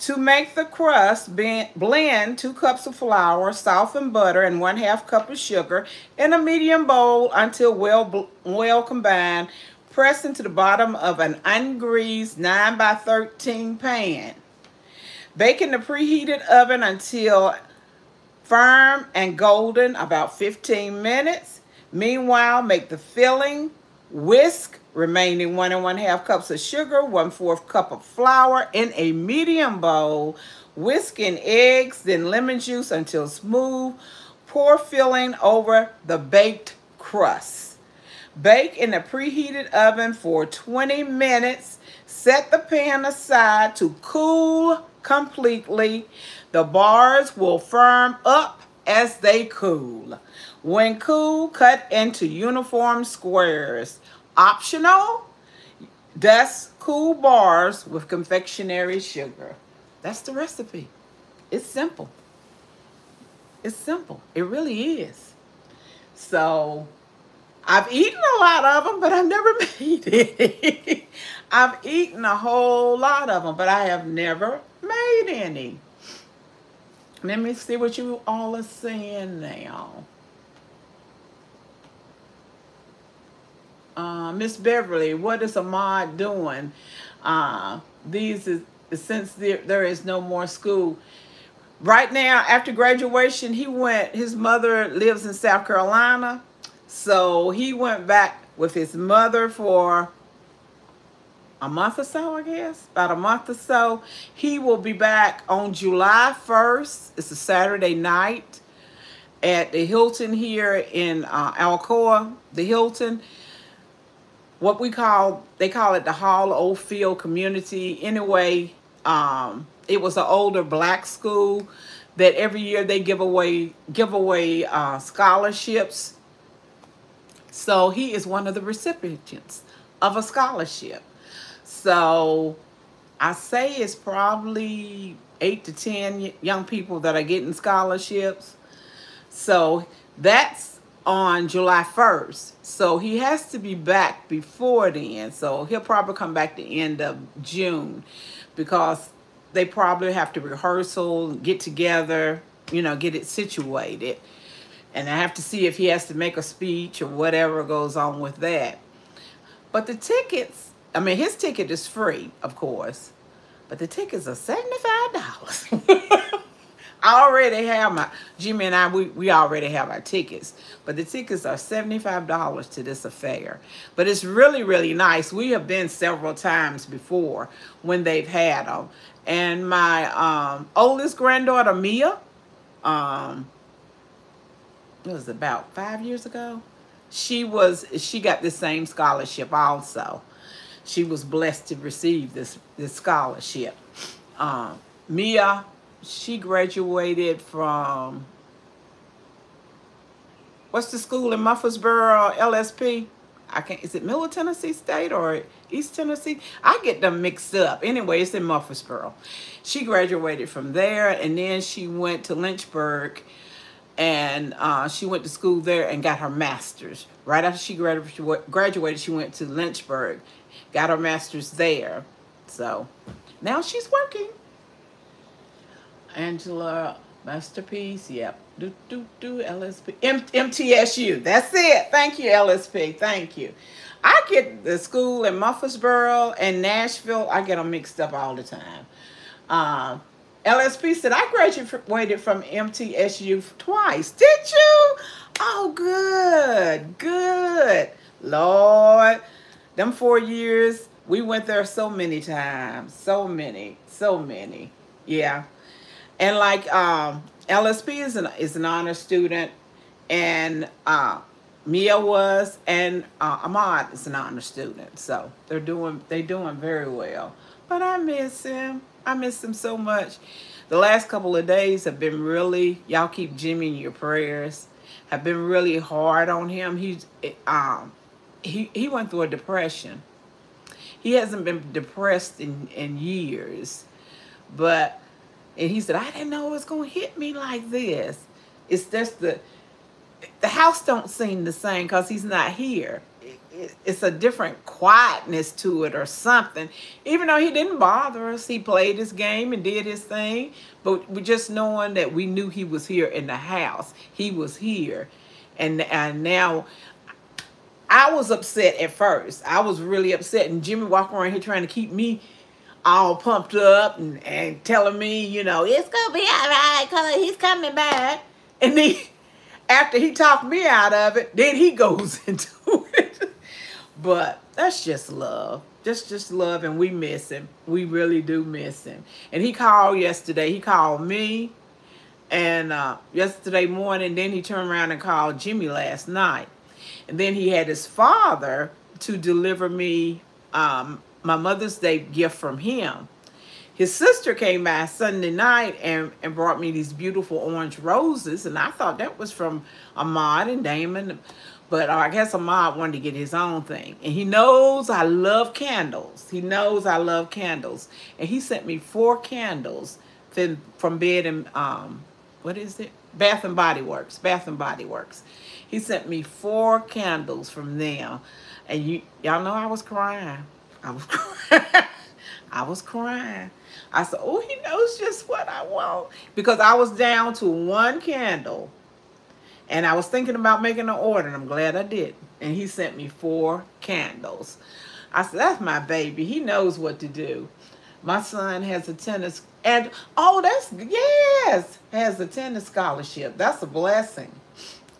To make the crust, blend two cups of flour, softened butter, and one half cup of sugar in a medium bowl until well, well combined. Press into the bottom of an ungreased 9 by 13 pan. Bake in the preheated oven until firm and golden, about 15 minutes. Meanwhile, make the filling, whisk remaining one and one half cups of sugar, one fourth cup of flour in a medium bowl. Whisk in eggs, then lemon juice until smooth. Pour filling over the baked crust. Bake in a preheated oven for 20 minutes. Set the pan aside to cool completely. The bars will firm up as they cool. When cool, cut into uniform squares. Optional, dust cool bars with confectionery sugar. That's the recipe. It's simple. It's simple. It really is. So I've eaten a lot of them, but I've never made it. I've eaten a whole lot of them, but I have never made any. Let me see what you all are saying now. Uh, Miss Beverly, what is Ahmad doing? Uh, these is since there, there is no more school. Right now, after graduation, he went, his mother lives in South Carolina. So he went back with his mother for a month or so, I guess, about a month or so. He will be back on July 1st. It's a Saturday night at the Hilton here in uh, Alcoa, the Hilton. What we call, they call it the Hall of Old Field Community. Anyway, um, it was an older black school that every year they give away give away uh, scholarships. So he is one of the recipients of a scholarship. So I say it's probably eight to 10 young people that are getting scholarships. So that's on July 1st. So he has to be back before then. So he'll probably come back the end of June because they probably have to rehearsal, get together, you know, get it situated. And I have to see if he has to make a speech or whatever goes on with that. But the tickets I mean, his ticket is free, of course, but the tickets are $75. I already have my, Jimmy and I, we, we already have our tickets, but the tickets are $75 to this affair. But it's really, really nice. We have been several times before when they've had them. And my um, oldest granddaughter, Mia, um, it was about five years ago. She was, she got the same scholarship also she was blessed to receive this, this scholarship. Um, Mia, she graduated from, what's the school in Murfreesboro, LSP? I can't, is it Middle Tennessee State or East Tennessee? I get them mixed up. Anyway, it's in Murfreesboro. She graduated from there and then she went to Lynchburg and uh, she went to school there and got her master's. Right after she graduated, she went to Lynchburg got her master's there. So now she's working. Angela Masterpiece, yep. Do, do, do, LSP. M MTSU, that's it. Thank you, LSP, thank you. I get the school in Murfreesboro and Nashville, I get them mixed up all the time. Um, LSP said, I graduated from MTSU twice. Did you? Oh, good, good. Lord, them four years, we went there so many times. So many. So many. Yeah. And like um, LSP is an, is an honor student. And uh, Mia was. And uh, Ahmad is an honor student. So they're doing, they're doing very well. But I miss him. I miss him so much. The last couple of days have been really, y'all keep Jimmy in your prayers, have been really hard on him. He's, um, he, he went through a depression. He hasn't been depressed in, in years. But, and he said, I didn't know it was going to hit me like this. It's just the, the house don't seem the same because he's not here. it's a different quietness to it or something. Even though he didn't bother us, he played his game and did his thing. But we just knowing that we knew he was here in the house. He was here. And, and now I was upset at first. I was really upset. And Jimmy walking around here trying to keep me all pumped up and, and telling me, you know, it's going to be all right because he's coming back. And then after he talked me out of it, then he goes into it. But that's just love. Just just love and we miss him. We really do miss him. And he called yesterday. He called me and uh, yesterday morning. Then he turned around and called Jimmy last night. And then he had his father to deliver me um, my Mother's Day gift from him. His sister came by Sunday night and, and brought me these beautiful orange roses. And I thought that was from Ahmad and Damon. But uh, I guess Ahmad wanted to get his own thing. And he knows I love candles. He knows I love candles. And he sent me four candles from, Bed and, um, what is it? Bath and Body Works. Bath and Body Works. He sent me four candles from them. And you, y'all know I was crying. I was crying. I was crying. I said, oh, he knows just what I want. Because I was down to one candle and I was thinking about making an order, and I'm glad I did. And he sent me four candles. I said, that's my baby. He knows what to do. My son has a tennis, and oh, that's, yes, has a tennis scholarship. That's a blessing.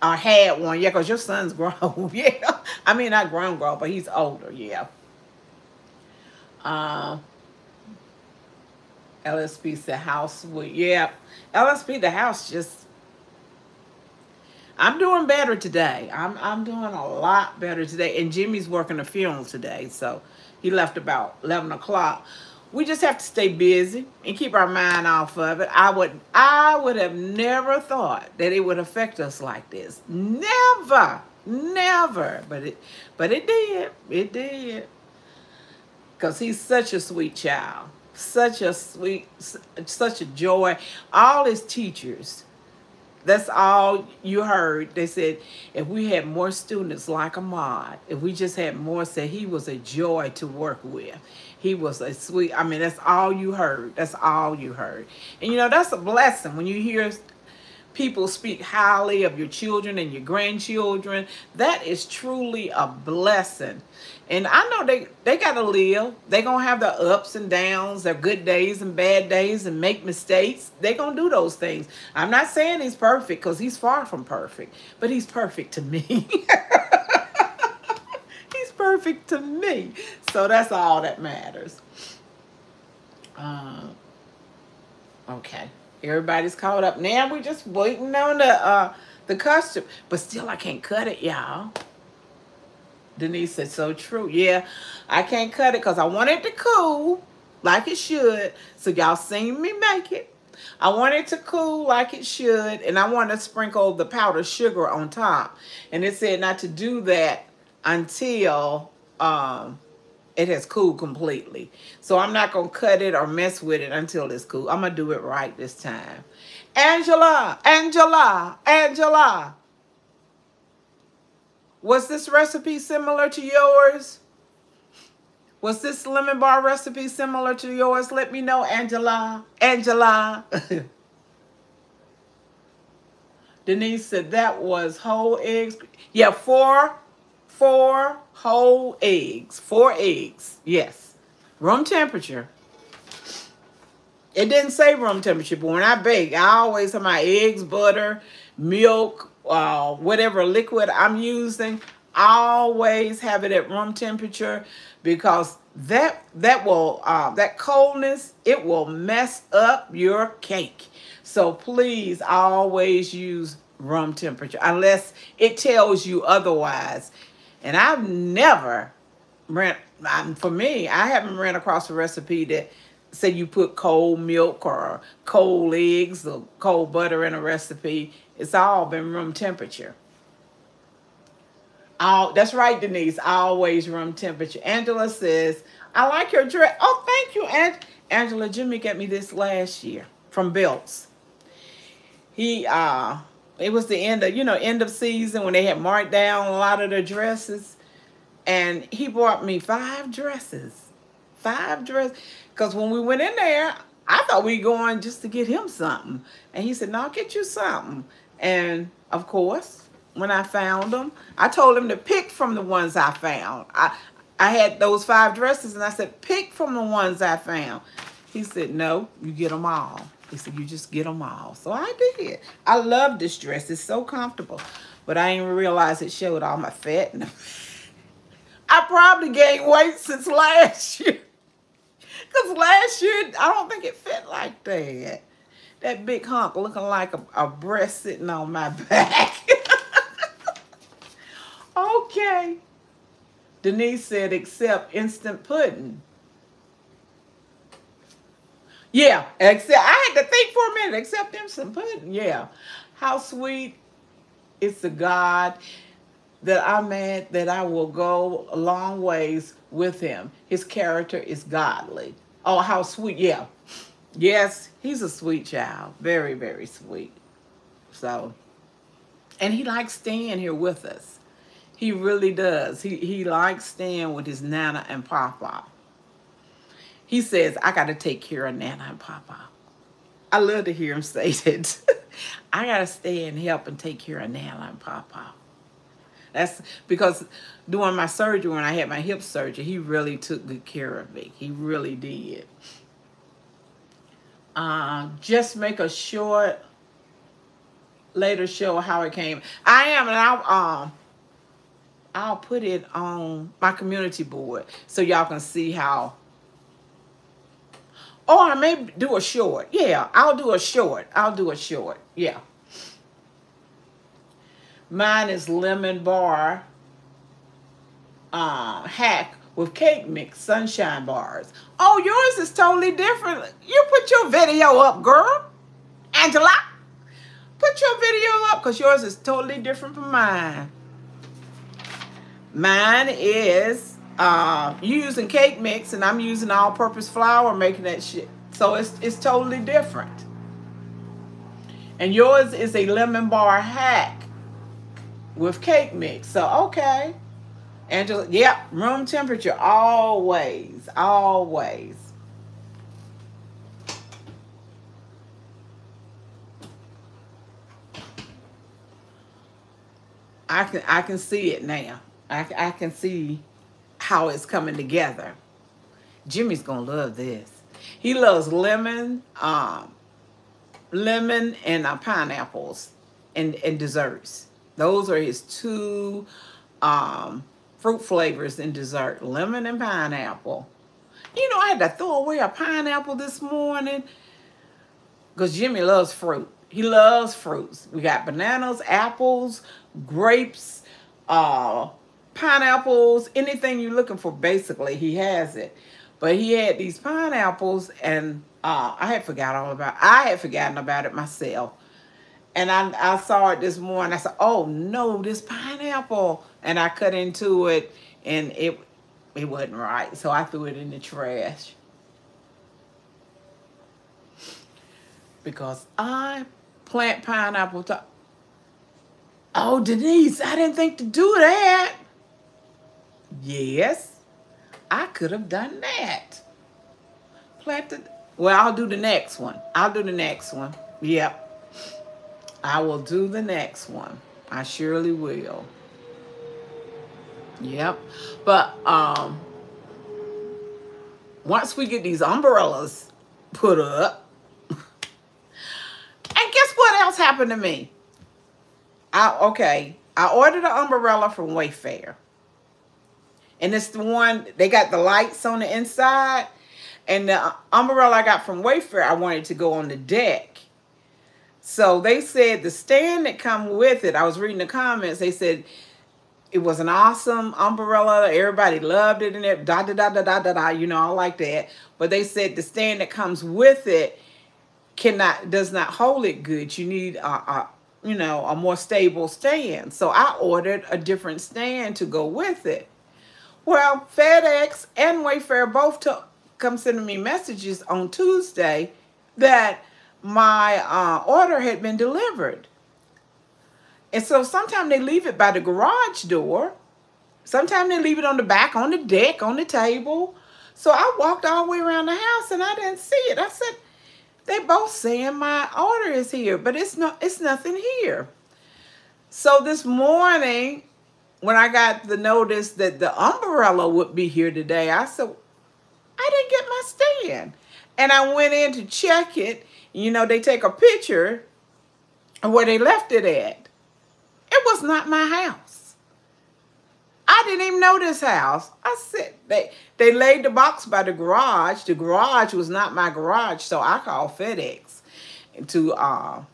I had one, yeah, because your son's grown, yeah. I mean, not grown, grown, but he's older, yeah. Uh, LSP the house, would. yeah. LSP, the house just I'm doing better today. I'm I'm doing a lot better today. And Jimmy's working a funeral today, so he left about 11 o'clock. We just have to stay busy and keep our mind off of it. I would I would have never thought that it would affect us like this. Never, never. But it but it did. It did. Cause he's such a sweet child, such a sweet, such a joy. All his teachers that's all you heard. They said if we had more students like Ahmad, if we just had more, said he was a joy to work with. He was a sweet, I mean, that's all you heard. That's all you heard. And you know, that's a blessing when you hear people speak highly of your children and your grandchildren. That is truly a blessing. And I know they, they got to live. They're going to have their ups and downs, their good days and bad days and make mistakes. They're going to do those things. I'm not saying he's perfect because he's far from perfect, but he's perfect to me. he's perfect to me. So that's all that matters. Uh, okay. Everybody's caught up. Now we're just waiting on the uh, the custom. But still, I can't cut it, y'all. Denise said, so true. Yeah, I can't cut it because I want it to cool like it should. So y'all seen me make it. I want it to cool like it should. And I want to sprinkle the powdered sugar on top. And it said not to do that until um, it has cooled completely. So I'm not going to cut it or mess with it until it's cool. I'm going to do it right this time. Angela, Angela, Angela. Was this recipe similar to yours? Was this lemon bar recipe similar to yours? Let me know, Angela. Angela. Denise said that was whole eggs. Yeah, four, four whole eggs. Four eggs. Yes. Room temperature. It didn't say room temperature, but when I bake, I always have my eggs, butter, milk, uh, whatever liquid I'm using, always have it at room temperature because that that will uh, that coldness it will mess up your cake. So please always use room temperature unless it tells you otherwise. And I've never ran for me, I haven't ran across a recipe that say you put cold milk or cold eggs or cold butter in a recipe it's all been room temperature. All, that's right, Denise. Always room temperature. Angela says, I like your dress. Oh, thank you, Aunt Angela. Jimmy got me this last year from Belk's. He, uh, it was the end of, you know, end of season when they had marked down a lot of their dresses. And he bought me five dresses. Five dresses. Because when we went in there, I thought we were going just to get him something. And he said, no, I'll get you something. And of course, when I found them, I told him to pick from the ones I found. I, I had those five dresses and I said, pick from the ones I found. He said, no, you get them all. He said, you just get them all. So I did. I love this dress. It's so comfortable. But I didn't realize it showed all my fat. I probably gained weight since last year. Because last year, I don't think it fit like that. That big hunk looking like a, a breast sitting on my back. okay. Denise said, except instant pudding. Yeah, except I had to think for a minute, except some pudding. Yeah. How sweet is the God that I met that I will go a long ways with him. His character is godly. Oh, how sweet. Yeah. Yes, he's a sweet child. Very, very sweet. So, and he likes staying here with us. He really does. He, he likes staying with his Nana and Papa. He says, I got to take care of Nana and Papa. I love to hear him say that. I got to stay and help and take care of Nana and Papa. That's because during my surgery, when I had my hip surgery, he really took good care of me. He really did. Uh, just make a short later show how it came. I am, and I'll um, I'll put it on my community board so y'all can see how. Or I may do a short. Yeah, I'll do a short. I'll do a short. Yeah. Mine is lemon bar uh, hack with cake mix sunshine bars. Oh, yours is totally different. You put your video up, girl. Angela, put your video up because yours is totally different from mine. Mine is uh, you using cake mix and I'm using all-purpose flour making that shit. So it's, it's totally different. And yours is a lemon bar hack with cake mix. So, okay. Angela, yep, room temperature always, always. I can I can see it now. I, I can see how it's coming together. Jimmy's gonna love this. He loves lemon, um, lemon and uh, pineapples and, and desserts. Those are his two um, fruit flavors in dessert, lemon and pineapple. You know, I had to throw away a pineapple this morning because Jimmy loves fruit. He loves fruits. We got bananas, apples, grapes, uh, pineapples, anything you're looking for, basically, he has it. But he had these pineapples, and uh, I had forgot all about I had forgotten about it myself. And I, I saw it this morning. I said, oh, no, this pineapple. And I cut into it, and it it wasn't right. So I threw it in the trash. Because I plant pineapple to... Oh, Denise, I didn't think to do that. Yes, I could have done that. Planted... Well, I'll do the next one. I'll do the next one. Yep. I will do the next one. I surely will. Yep. But um once we get these umbrellas put up, and guess what else happened to me? I okay, I ordered an umbrella from Wayfair. And it's the one, they got the lights on the inside. And the umbrella I got from Wayfair, I wanted to go on the deck. So they said the stand that come with it, I was reading the comments, they said it was an awesome umbrella. Everybody loved it and it, da, da, da, da, da, da, da, you know, I like that. But they said the stand that comes with it cannot, does not hold it good. You need a, a you know, a more stable stand. So I ordered a different stand to go with it. Well, FedEx and Wayfair both come sending me messages on Tuesday that my uh, order had been delivered. And so sometimes they leave it by the garage door. Sometimes they leave it on the back, on the deck, on the table. So I walked all the way around the house and I didn't see it. I said, they both saying my order is here, but it's not it's nothing here. So this morning, when I got the notice that the umbrella would be here today, I said, I didn't get my stand. And I went in to check it you know, they take a picture of where they left it at. It was not my house. I didn't even know this house. I said they they laid the box by the garage. The garage was not my garage, so I called FedEx to uh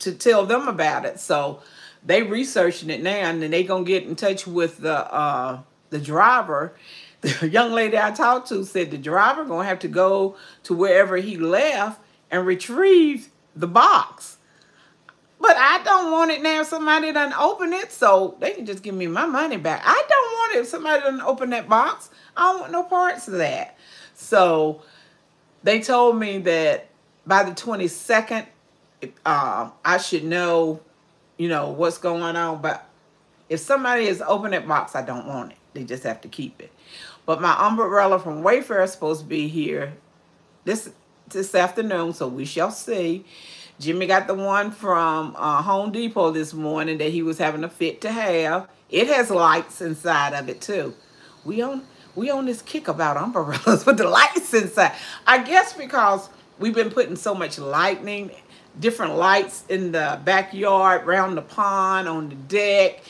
to tell them about it. So they researching it now, and then they gonna get in touch with the uh the driver. The young lady I talked to said the driver gonna have to go to wherever he left and retrieve the box. But I don't want it now. Somebody done open it, so they can just give me my money back. I don't want it if somebody done open that box. I don't want no parts of that. So they told me that by the 22nd, uh, I should know, you know, what's going on. But if somebody is opened that box, I don't want it. They just have to keep it. But my umbrella from Wayfair is supposed to be here this this afternoon, so we shall see. Jimmy got the one from uh, Home Depot this morning that he was having a fit to have. It has lights inside of it too. We on we on this kick about umbrellas with the lights inside. I guess because we've been putting so much lightning, different lights in the backyard, around the pond, on the deck,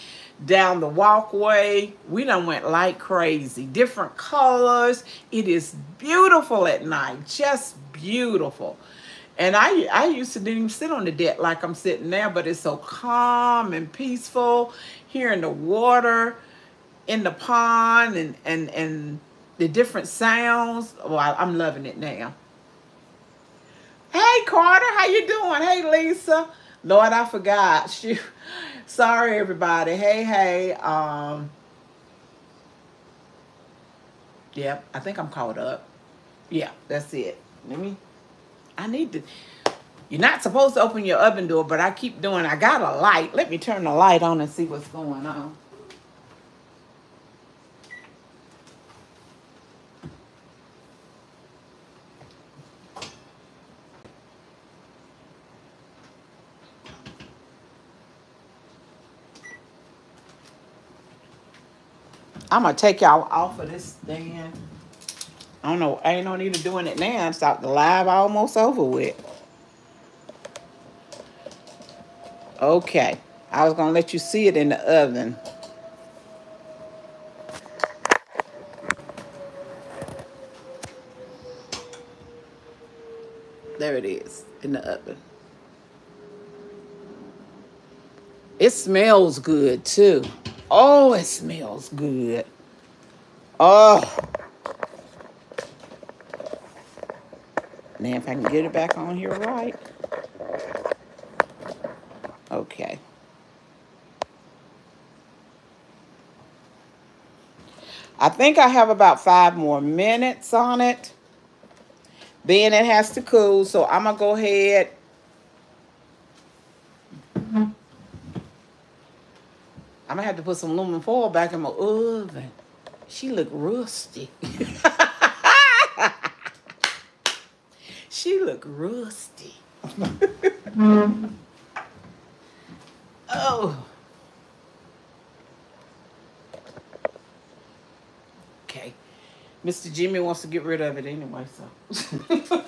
down the walkway. We done went like crazy. Different colors. It is beautiful at night. Just beautiful. And I, I used to didn't even sit on the deck like I'm sitting there, but it's so calm and peaceful, here in the water in the pond and, and, and the different sounds. Well, I'm loving it now. Hey, Carter, how you doing? Hey, Lisa. Lord, I forgot. Shoot. Sorry, everybody. Hey, hey. Um, yep, I think I'm caught up. Yeah, that's it. Let me I need to, you're not supposed to open your oven door, but I keep doing, I got a light. Let me turn the light on and see what's going on. I'm gonna take y'all off of this stand. I don't know. Ain't no need of doing it now. Stop the live almost over with. Okay. I was to let you see it in the oven. There it is in the oven. It smells good too. Oh, it smells good. Oh. Now if I can get it back on here right. Okay. I think I have about five more minutes on it. Then it has to cool, so I'm going to go ahead. To have to put some aluminum foil back in my oven. She look rusty. She look rusty. oh. Okay. Mr. Jimmy wants to get rid of it anyway, so.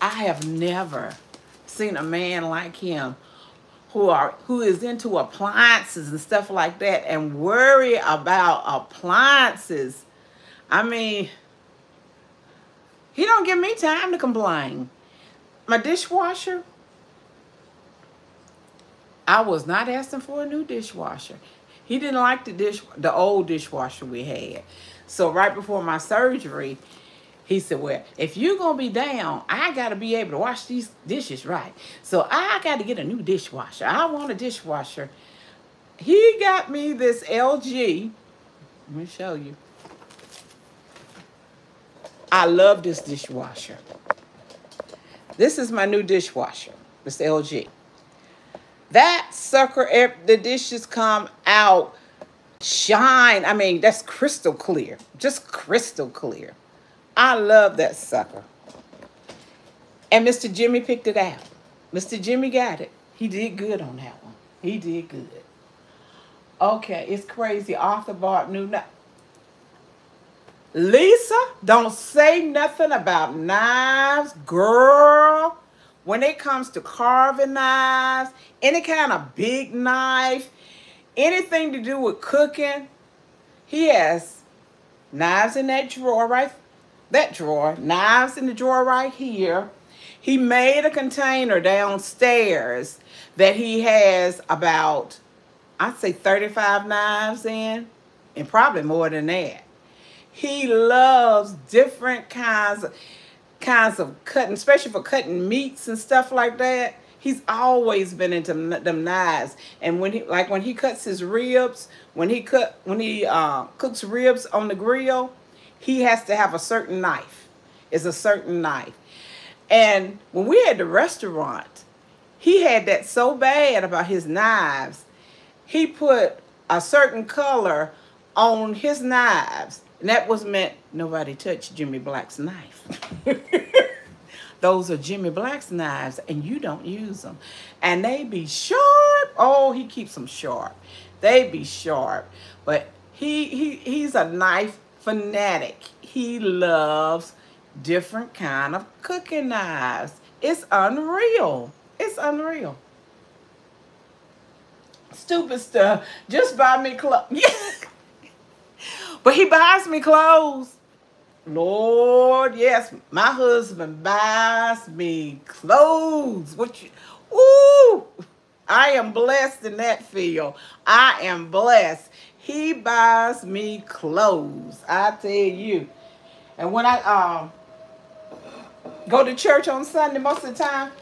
I have never seen a man like him who are who is into appliances and stuff like that and worry about appliances. I mean, he don't give me time to complain. My dishwasher, I was not asking for a new dishwasher. He didn't like the dish, the old dishwasher we had. So right before my surgery, he said, well, if you're going to be down, I got to be able to wash these dishes right. So I got to get a new dishwasher. I want a dishwasher. He got me this LG. Let me show you. I love this dishwasher. This is my new dishwasher, this LG. That sucker, the dishes come out shine. I mean, that's crystal clear. Just crystal clear. I love that sucker. And Mr. Jimmy picked it out. Mr. Jimmy got it. He did good on that one. He did good. Okay, it's crazy. Arthur Bart knew not. Lisa, don't say nothing about knives, girl. when it comes to carving knives, any kind of big knife, anything to do with cooking, he has knives in that drawer right that drawer, knives in the drawer right here. He made a container downstairs that he has about, I'd say 35 knives in, and probably more than that. He loves different kinds of kinds of cutting, especially for cutting meats and stuff like that. He's always been into them knives. And when he like when he cuts his ribs, when he cut when he uh, cooks ribs on the grill, he has to have a certain knife. It's a certain knife. And when we had the restaurant, he had that so bad about his knives. He put a certain color on his knives. And that was meant nobody touched Jimmy Black's knife. Those are Jimmy Black's knives, and you don't use them. And they be sharp. Oh, he keeps them sharp. They be sharp. But he, he he's a knife fanatic. He loves different kind of cooking knives. It's unreal. It's unreal. Stupid stuff. Just buy me clothes. but he buys me clothes. Lord, yes, my husband buys me clothes. What you, ooh, I am blessed in that field. I am blessed. He buys me clothes. I tell you. And when I um go to church on Sunday, most of the time,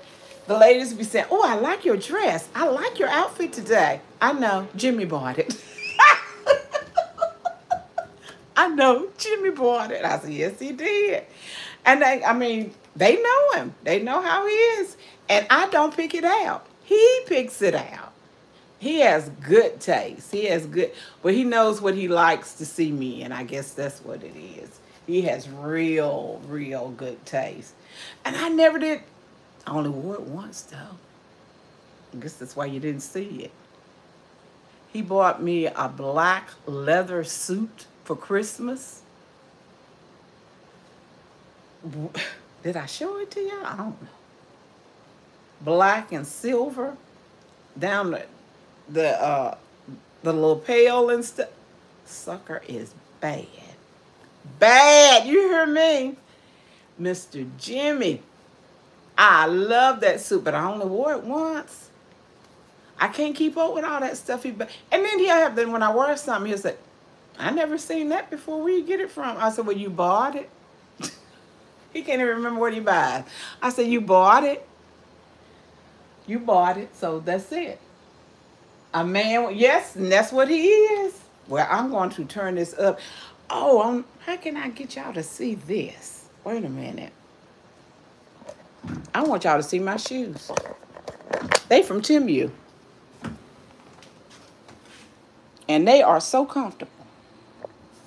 the ladies be saying, Oh, I like your dress. I like your outfit today. I know. Jimmy bought it. I know. Jimmy bought it. I said, Yes, he did. And they, I mean, they know him. They know how he is. And I don't pick it out. He picks it out he has good taste. He has good, but he knows what he likes to see me, and I guess that's what it is. He has real, real good taste. And I never did, I only wore it once though. I guess that's why you didn't see it. He bought me a black leather suit for Christmas. Did I show it to you? I don't know. Black and silver down the the uh the little pail and stuff. Sucker is bad. Bad. You hear me? Mr. Jimmy. I love that suit, but I only wore it once. I can't keep up with all that stuff. He and then he'll have then when I wear something, he'll say, I never seen that before. Where you get it from? I said, Well, you bought it. he can't even remember what he buys. I said, You bought it. You bought it, so that's it. A man, yes, and that's what he is. Well, I'm going to turn this up. Oh, I'm, how can I get y'all to see this? Wait a minute. I want y'all to see my shoes. They from Temu. And they are so comfortable.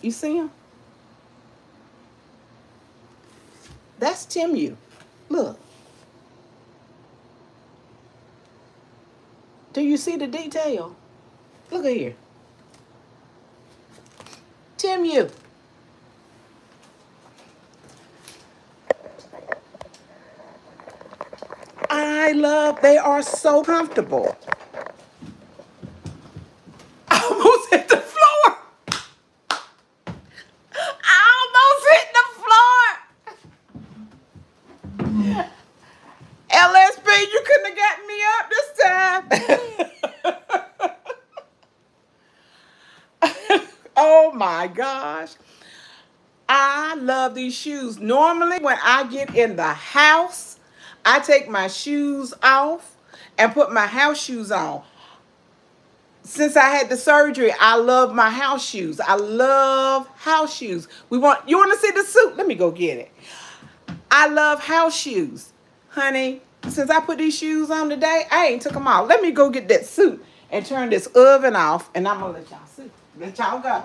You see them? That's Temu. Look. Do you see the detail? Look at here. Temu. I love, they are so comfortable. my These shoes. Normally, when I get in the house, I take my shoes off and put my house shoes on. Since I had the surgery, I love my house shoes. I love house shoes. We want you want to see the suit? Let me go get it. I love house shoes. Honey, since I put these shoes on today, I ain't took them off. Let me go get that suit and turn this oven off, and I'm going to let y'all see. Let y'all go.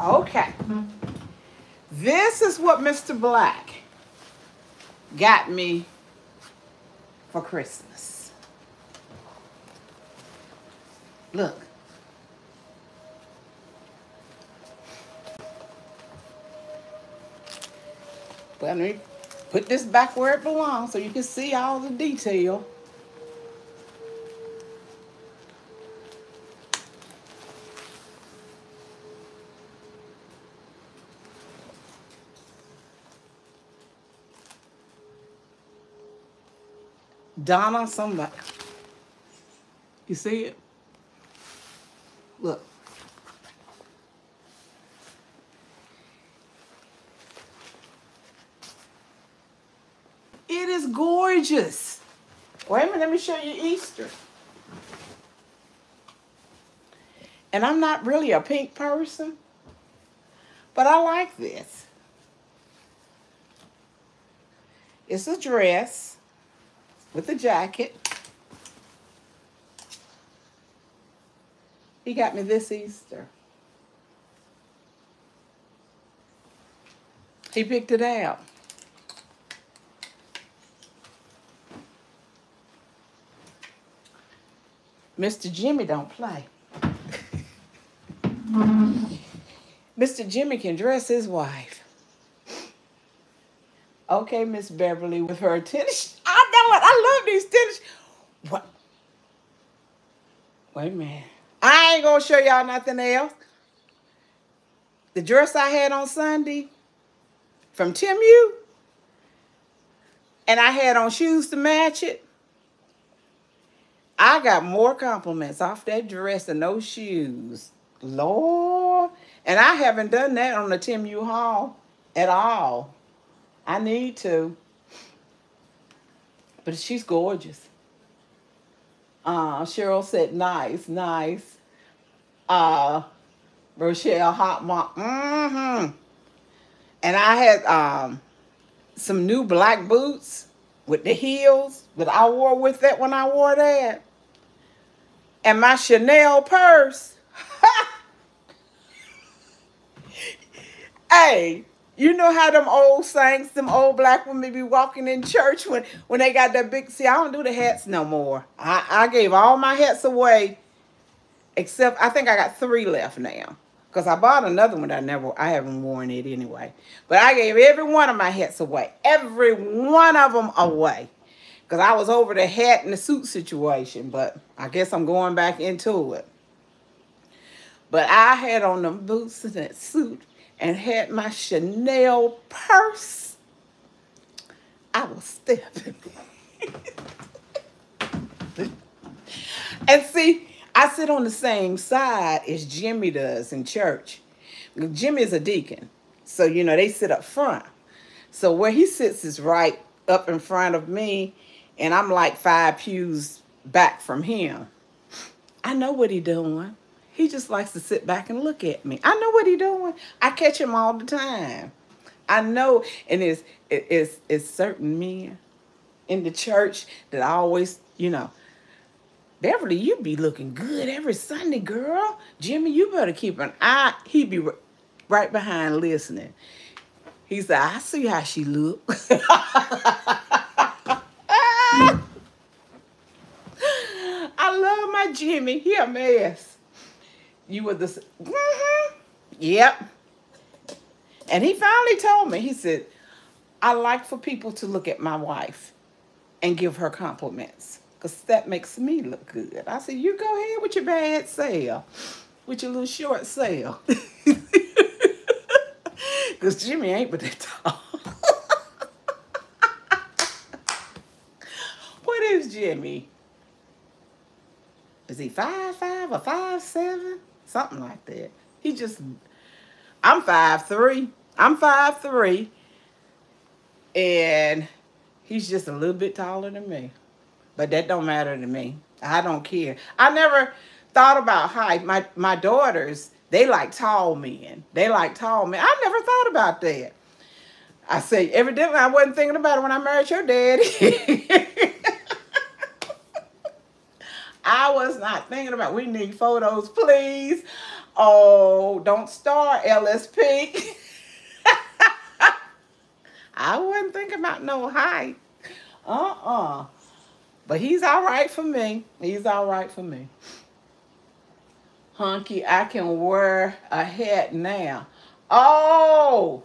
Okay. This is what Mr. Black got me for Christmas. Look. Well, let me put this back where it belongs so you can see all the detail. Donna somebody. You see it? Look. It is gorgeous. Wait a minute, let me show you Easter. And I'm not really a pink person, but I like this. It's a dress with the jacket. He got me this Easter. He picked it out. Mr. Jimmy don't play. Mr. Jimmy can dress his wife. Okay, Miss Beverly with her tennis. I it. I love these tennis. What? Wait a minute. I ain't gonna show y'all nothing else. The dress I had on Sunday from Temu. and I had on shoes to match it. I got more compliments off that dress and those shoes. Lord. And I haven't done that on the Temu haul at all. I need to. But she's gorgeous. Uh, Cheryl said, nice, nice. Uh, Rochelle Hot Mom, mm-hmm. And I had um, some new black boots with the heels that I wore with that when I wore that. And my Chanel purse. hey, you know how them old saints, them old black women be walking in church when, when they got that big, see, I don't do the hats no more. I, I gave all my hats away, except I think I got three left now. Because I bought another one that I never, I haven't worn it anyway. But I gave every one of my hats away. Every one of them away. Because I was over the hat and the suit situation. But I guess I'm going back into it. But I had on them boots and that suit and had my Chanel purse, I was stepping. and see, I sit on the same side as Jimmy does in church. Jimmy is a deacon. So, you know, they sit up front. So where he sits is right up in front of me, and I'm like five pews back from him. I know what he doing. He just likes to sit back and look at me. I know what he doing. I catch him all the time. I know, and it's it's it's certain men in the church that I always, you know, Beverly, you be looking good every Sunday, girl. Jimmy, you better keep an eye. He be right behind listening. He said, I see how she look. I love my Jimmy. He a mess. You were the... Mm -hmm. Yep. And he finally told me, he said, I like for people to look at my wife and give her compliments because that makes me look good. I said, you go ahead with your bad sale, with your little short sale. Because Jimmy ain't but that tall. what is Jimmy? Is he five five or five seven? Something like that. He just, I'm five three. I'm five three, and he's just a little bit taller than me. But that don't matter to me. I don't care. I never thought about height. My my daughters, they like tall men. They like tall men. I never thought about that. I say, evidently I wasn't thinking about it when I married your daddy. I was not thinking about we need photos, please. Oh, don't star LSP. I wasn't thinking about no height. Uh-uh. But he's all right for me. He's all right for me. Hunky, I can wear a hat now. Oh,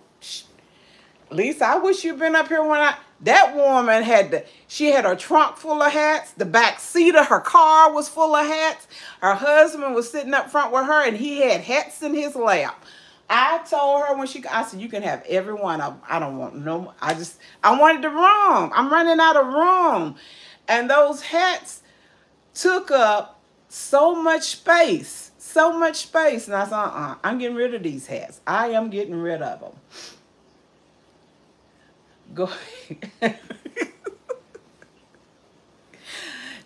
Lisa, I wish you'd been up here when I, that woman had, the, she had her trunk full of hats. The back seat of her car was full of hats. Her husband was sitting up front with her and he had hats in his lap. I told her when she, I said, you can have every one of them. I don't want no, I just, I wanted the room. I'm running out of room. And those hats took up so much space, so much space. And I said, uh-uh, I'm getting rid of these hats. I am getting rid of them. Go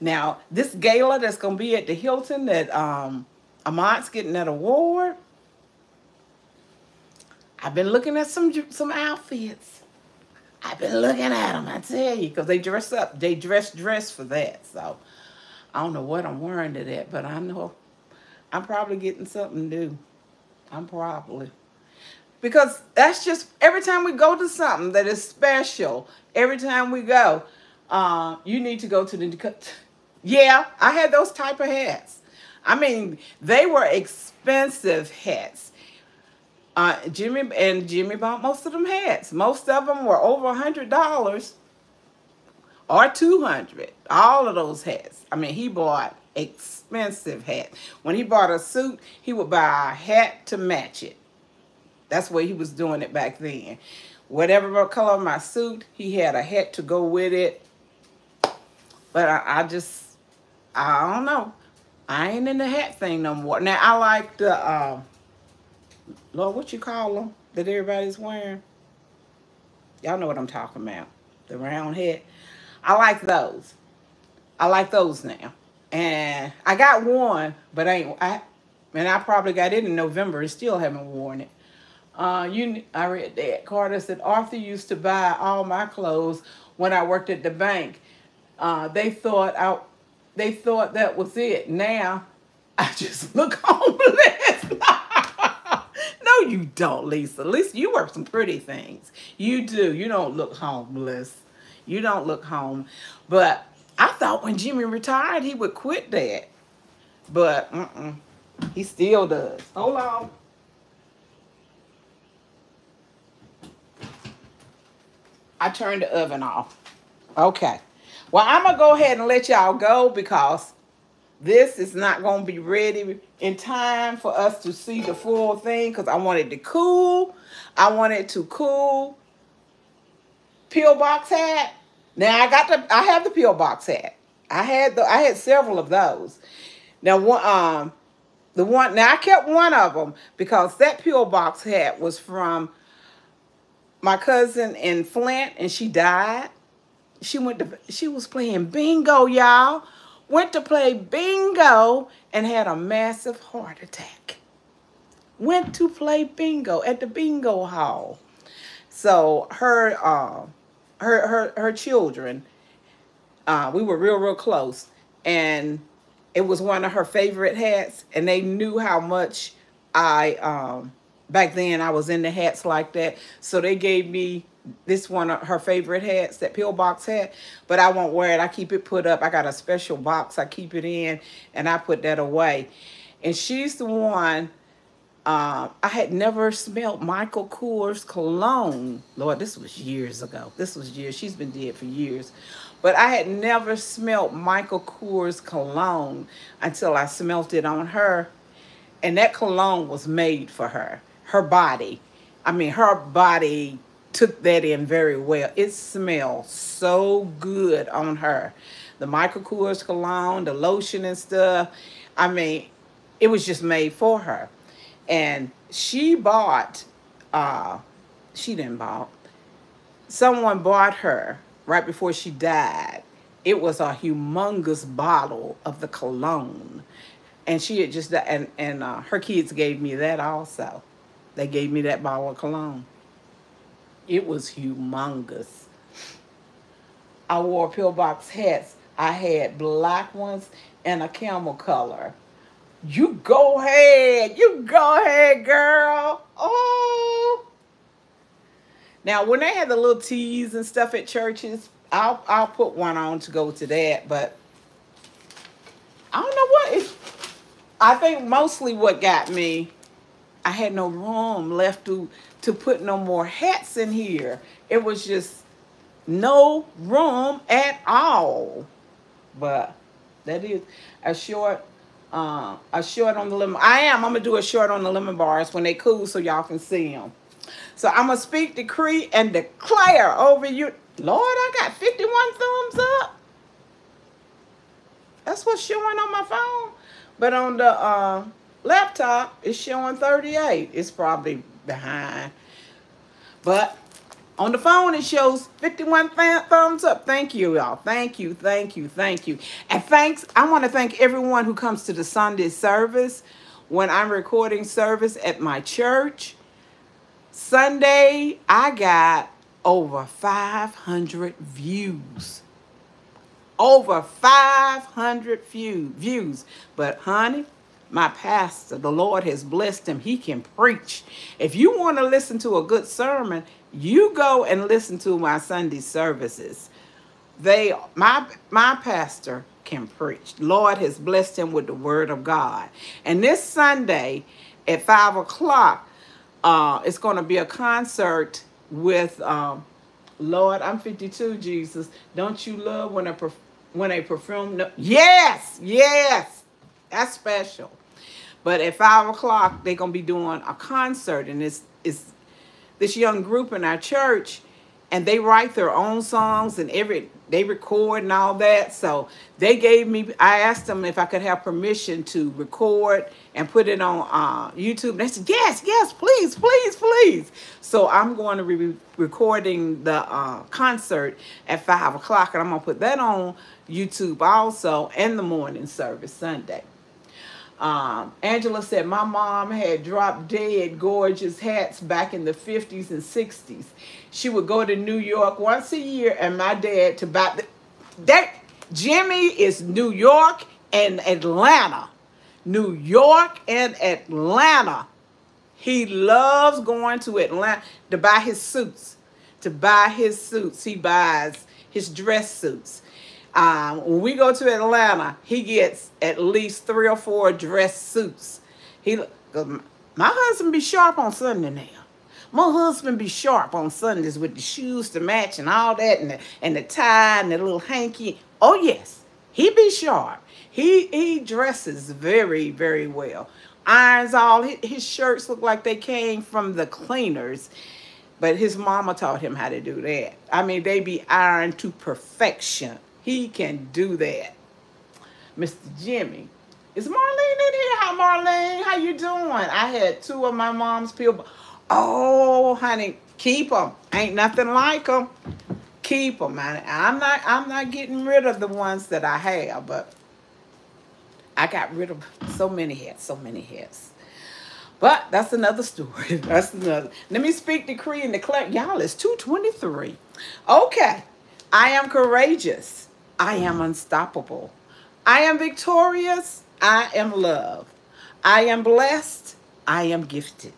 now, this gala that's going to be at the Hilton that um, Ahmad's getting that award, I've been looking at some some outfits. I've been looking at them, I tell you, because they dress up. They dress dress for that. So I don't know what I'm wearing to that, but I know I'm probably getting something new. I'm probably. Because that's just, every time we go to something that is special, every time we go, uh, you need to go to the, yeah, I had those type of hats. I mean, they were expensive hats. Uh, Jimmy and Jimmy bought most of them hats. Most of them were over a hundred dollars or two hundred. All of those hats. I mean, he bought expensive hats. When he bought a suit, he would buy a hat to match it. That's where he was doing it back then. Whatever color my suit, he had a hat to go with it. But I, I just, I don't know. I ain't in the hat thing no more. Now, I like the, uh, Lord, what you call them that everybody's wearing? Y'all know what I'm talking about. The round hat. I like those. I like those now. And I got one, but I ain't, I, and I probably got it in November and still haven't worn it. Uh, you, I read that. Carter said, Arthur used to buy all my clothes when I worked at the bank. Uh, they thought I, they thought that was it. Now, I just look homeless. no, you don't, Lisa. Lisa, you wear some pretty things. You do. You don't look homeless. You don't look home. But I thought when Jimmy retired, he would quit that. But mm -mm, he still does. Hold on. I turned the oven off. Okay. Well, I'm going to go ahead and let y'all go because this is not going to be ready in time for us to see the full thing because I want it to cool. I want it to cool. Pillbox hat. Now I got the I have the pillbox hat. I had the I had several of those. Now one um the one now I kept one of them because that pillbox hat was from my cousin in Flint and she died. She went to she was playing bingo, y'all. Went to play bingo and had a massive heart attack. Went to play bingo at the bingo hall. So her uh, her her her children, uh, we were real, real close. And it was one of her favorite hats, and they knew how much I um back then I was into hats like that. So they gave me this one of her favorite hats, that pillbox hat, but I won't wear it. I keep it put up. I got a special box I keep it in, and I put that away. And she's the one, uh, I had never smelled Michael Kors cologne. Lord, this was years ago. This was years. She's been dead for years. But I had never smelled Michael Kors cologne until I smelt it on her. And that cologne was made for her her body. I mean, her body took that in very well. It smells so good on her. The Michael cologne, the lotion and stuff. I mean, it was just made for her. And she bought, uh, she didn't bought, someone bought her right before she died. It was a humongous bottle of the cologne. And she had just, and, and uh, her kids gave me that also. They gave me that bottle of cologne. It was humongous. I wore pillbox hats. I had black ones and a camel color. You go ahead. You go ahead, girl. Oh. Now, when they had the little teas and stuff at churches, I'll I'll put one on to go to that, but I don't know what it's I think mostly what got me, I had no room left to to put no more hats in here. It was just no room at all. But that is a short uh, a short on the lemon. I am. I'm gonna do a short on the lemon bars when they cool, so y'all can see them. So I'm gonna speak, decree, and declare over you. Lord, I got 51 thumbs up. That's what's showing on my phone. But on the uh, laptop, is showing 38. It's probably behind. But on the phone, it shows 51 th thumbs up. Thank you, y'all. Thank you, thank you, thank you. And thanks, I want to thank everyone who comes to the Sunday service when I'm recording service at my church. Sunday, I got over 500 views. Over 500 view, views. But honey, my pastor, the Lord has blessed him. He can preach. If you want to listen to a good sermon, you go and listen to my Sunday services. They, my, my pastor can preach. Lord has blessed him with the word of God. And this Sunday at 5 o'clock, uh, it's going to be a concert with um, Lord, I'm 52, Jesus. Don't you love when a when a perfume? No yes, yes, that's special. But at five o'clock, they're gonna be doing a concert, and it's it's this young group in our church, and they write their own songs and every they record and all that. So they gave me. I asked them if I could have permission to record and put it on uh, YouTube. They said yes, yes, please, please, please. So I'm going to be recording the uh, concert at five o'clock, and I'm gonna put that on YouTube also in the morning service Sunday. Um, Angela said, my mom had dropped dead gorgeous hats back in the 50s and 60s. She would go to New York once a year and my dad to buy the, that Jimmy is New York and Atlanta. New York and Atlanta. He loves going to Atlanta to buy his suits. To buy his suits. He buys his dress suits. Um, when we go to Atlanta, he gets at least three or four dress suits. He, my husband be sharp on Sunday now. My husband be sharp on Sundays with the shoes to match and all that, and the, and the tie and the little hanky. Oh yes, he be sharp. He he dresses very very well. Irons all his, his shirts look like they came from the cleaners, but his mama taught him how to do that. I mean, they be ironed to perfection. He can do that. Mr. Jimmy. Is Marlene in here? Hi, Marlene. How you doing? I had two of my mom's people. Oh, honey, keep them. Ain't nothing like them. Keep them, man. I'm not. I'm not getting rid of the ones that I have, but I got rid of so many hats, so many hats. But that's another story. That's another. Let me speak, decree, and declare. Y'all, it's 223. Okay. I am courageous. I am unstoppable. I am victorious. I am love. I am blessed. I am gifted.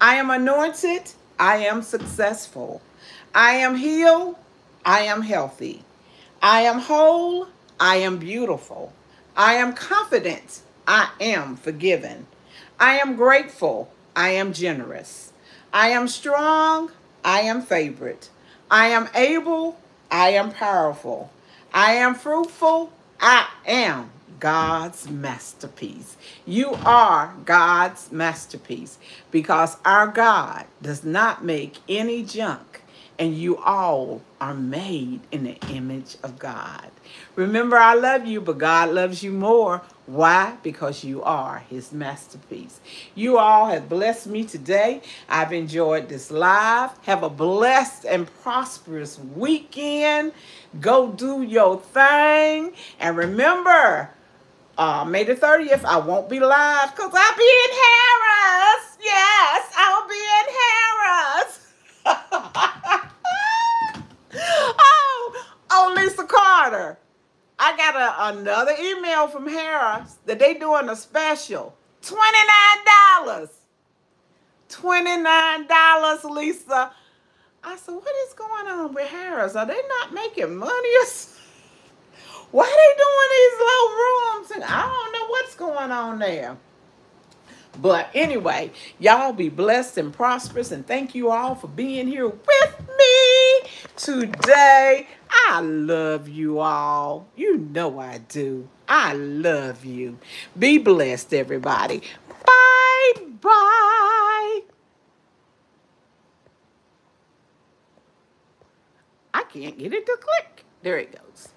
I am anointed. I am successful. I am healed. I am healthy. I am whole. I am beautiful. I am confident. I am forgiven. I am grateful. I am generous. I am strong. I am favored. I am able. I am powerful. I am fruitful. I am God's masterpiece. You are God's masterpiece because our God does not make any junk and you all are made in the image of God. Remember, I love you, but God loves you more. Why? Because you are his masterpiece. You all have blessed me today. I've enjoyed this live. Have a blessed and prosperous weekend. Go do your thing. And remember, uh, May the 30th, I won't be live because I'll be in Harrah's. Yes, I'll be in Harrah's. oh, oh, Lisa Carter. I got a, another email from Harrah's that they doing a special. $29. $29, Lisa. I said, what is going on with Harrah's? Are they not making money Why are they doing these low rooms? And I don't know what's going on there. But anyway, y'all be blessed and prosperous. And thank you all for being here with me today. I love you all. You know I do. I love you. Be blessed, everybody. Bye bye. I can't get it to click. There it goes.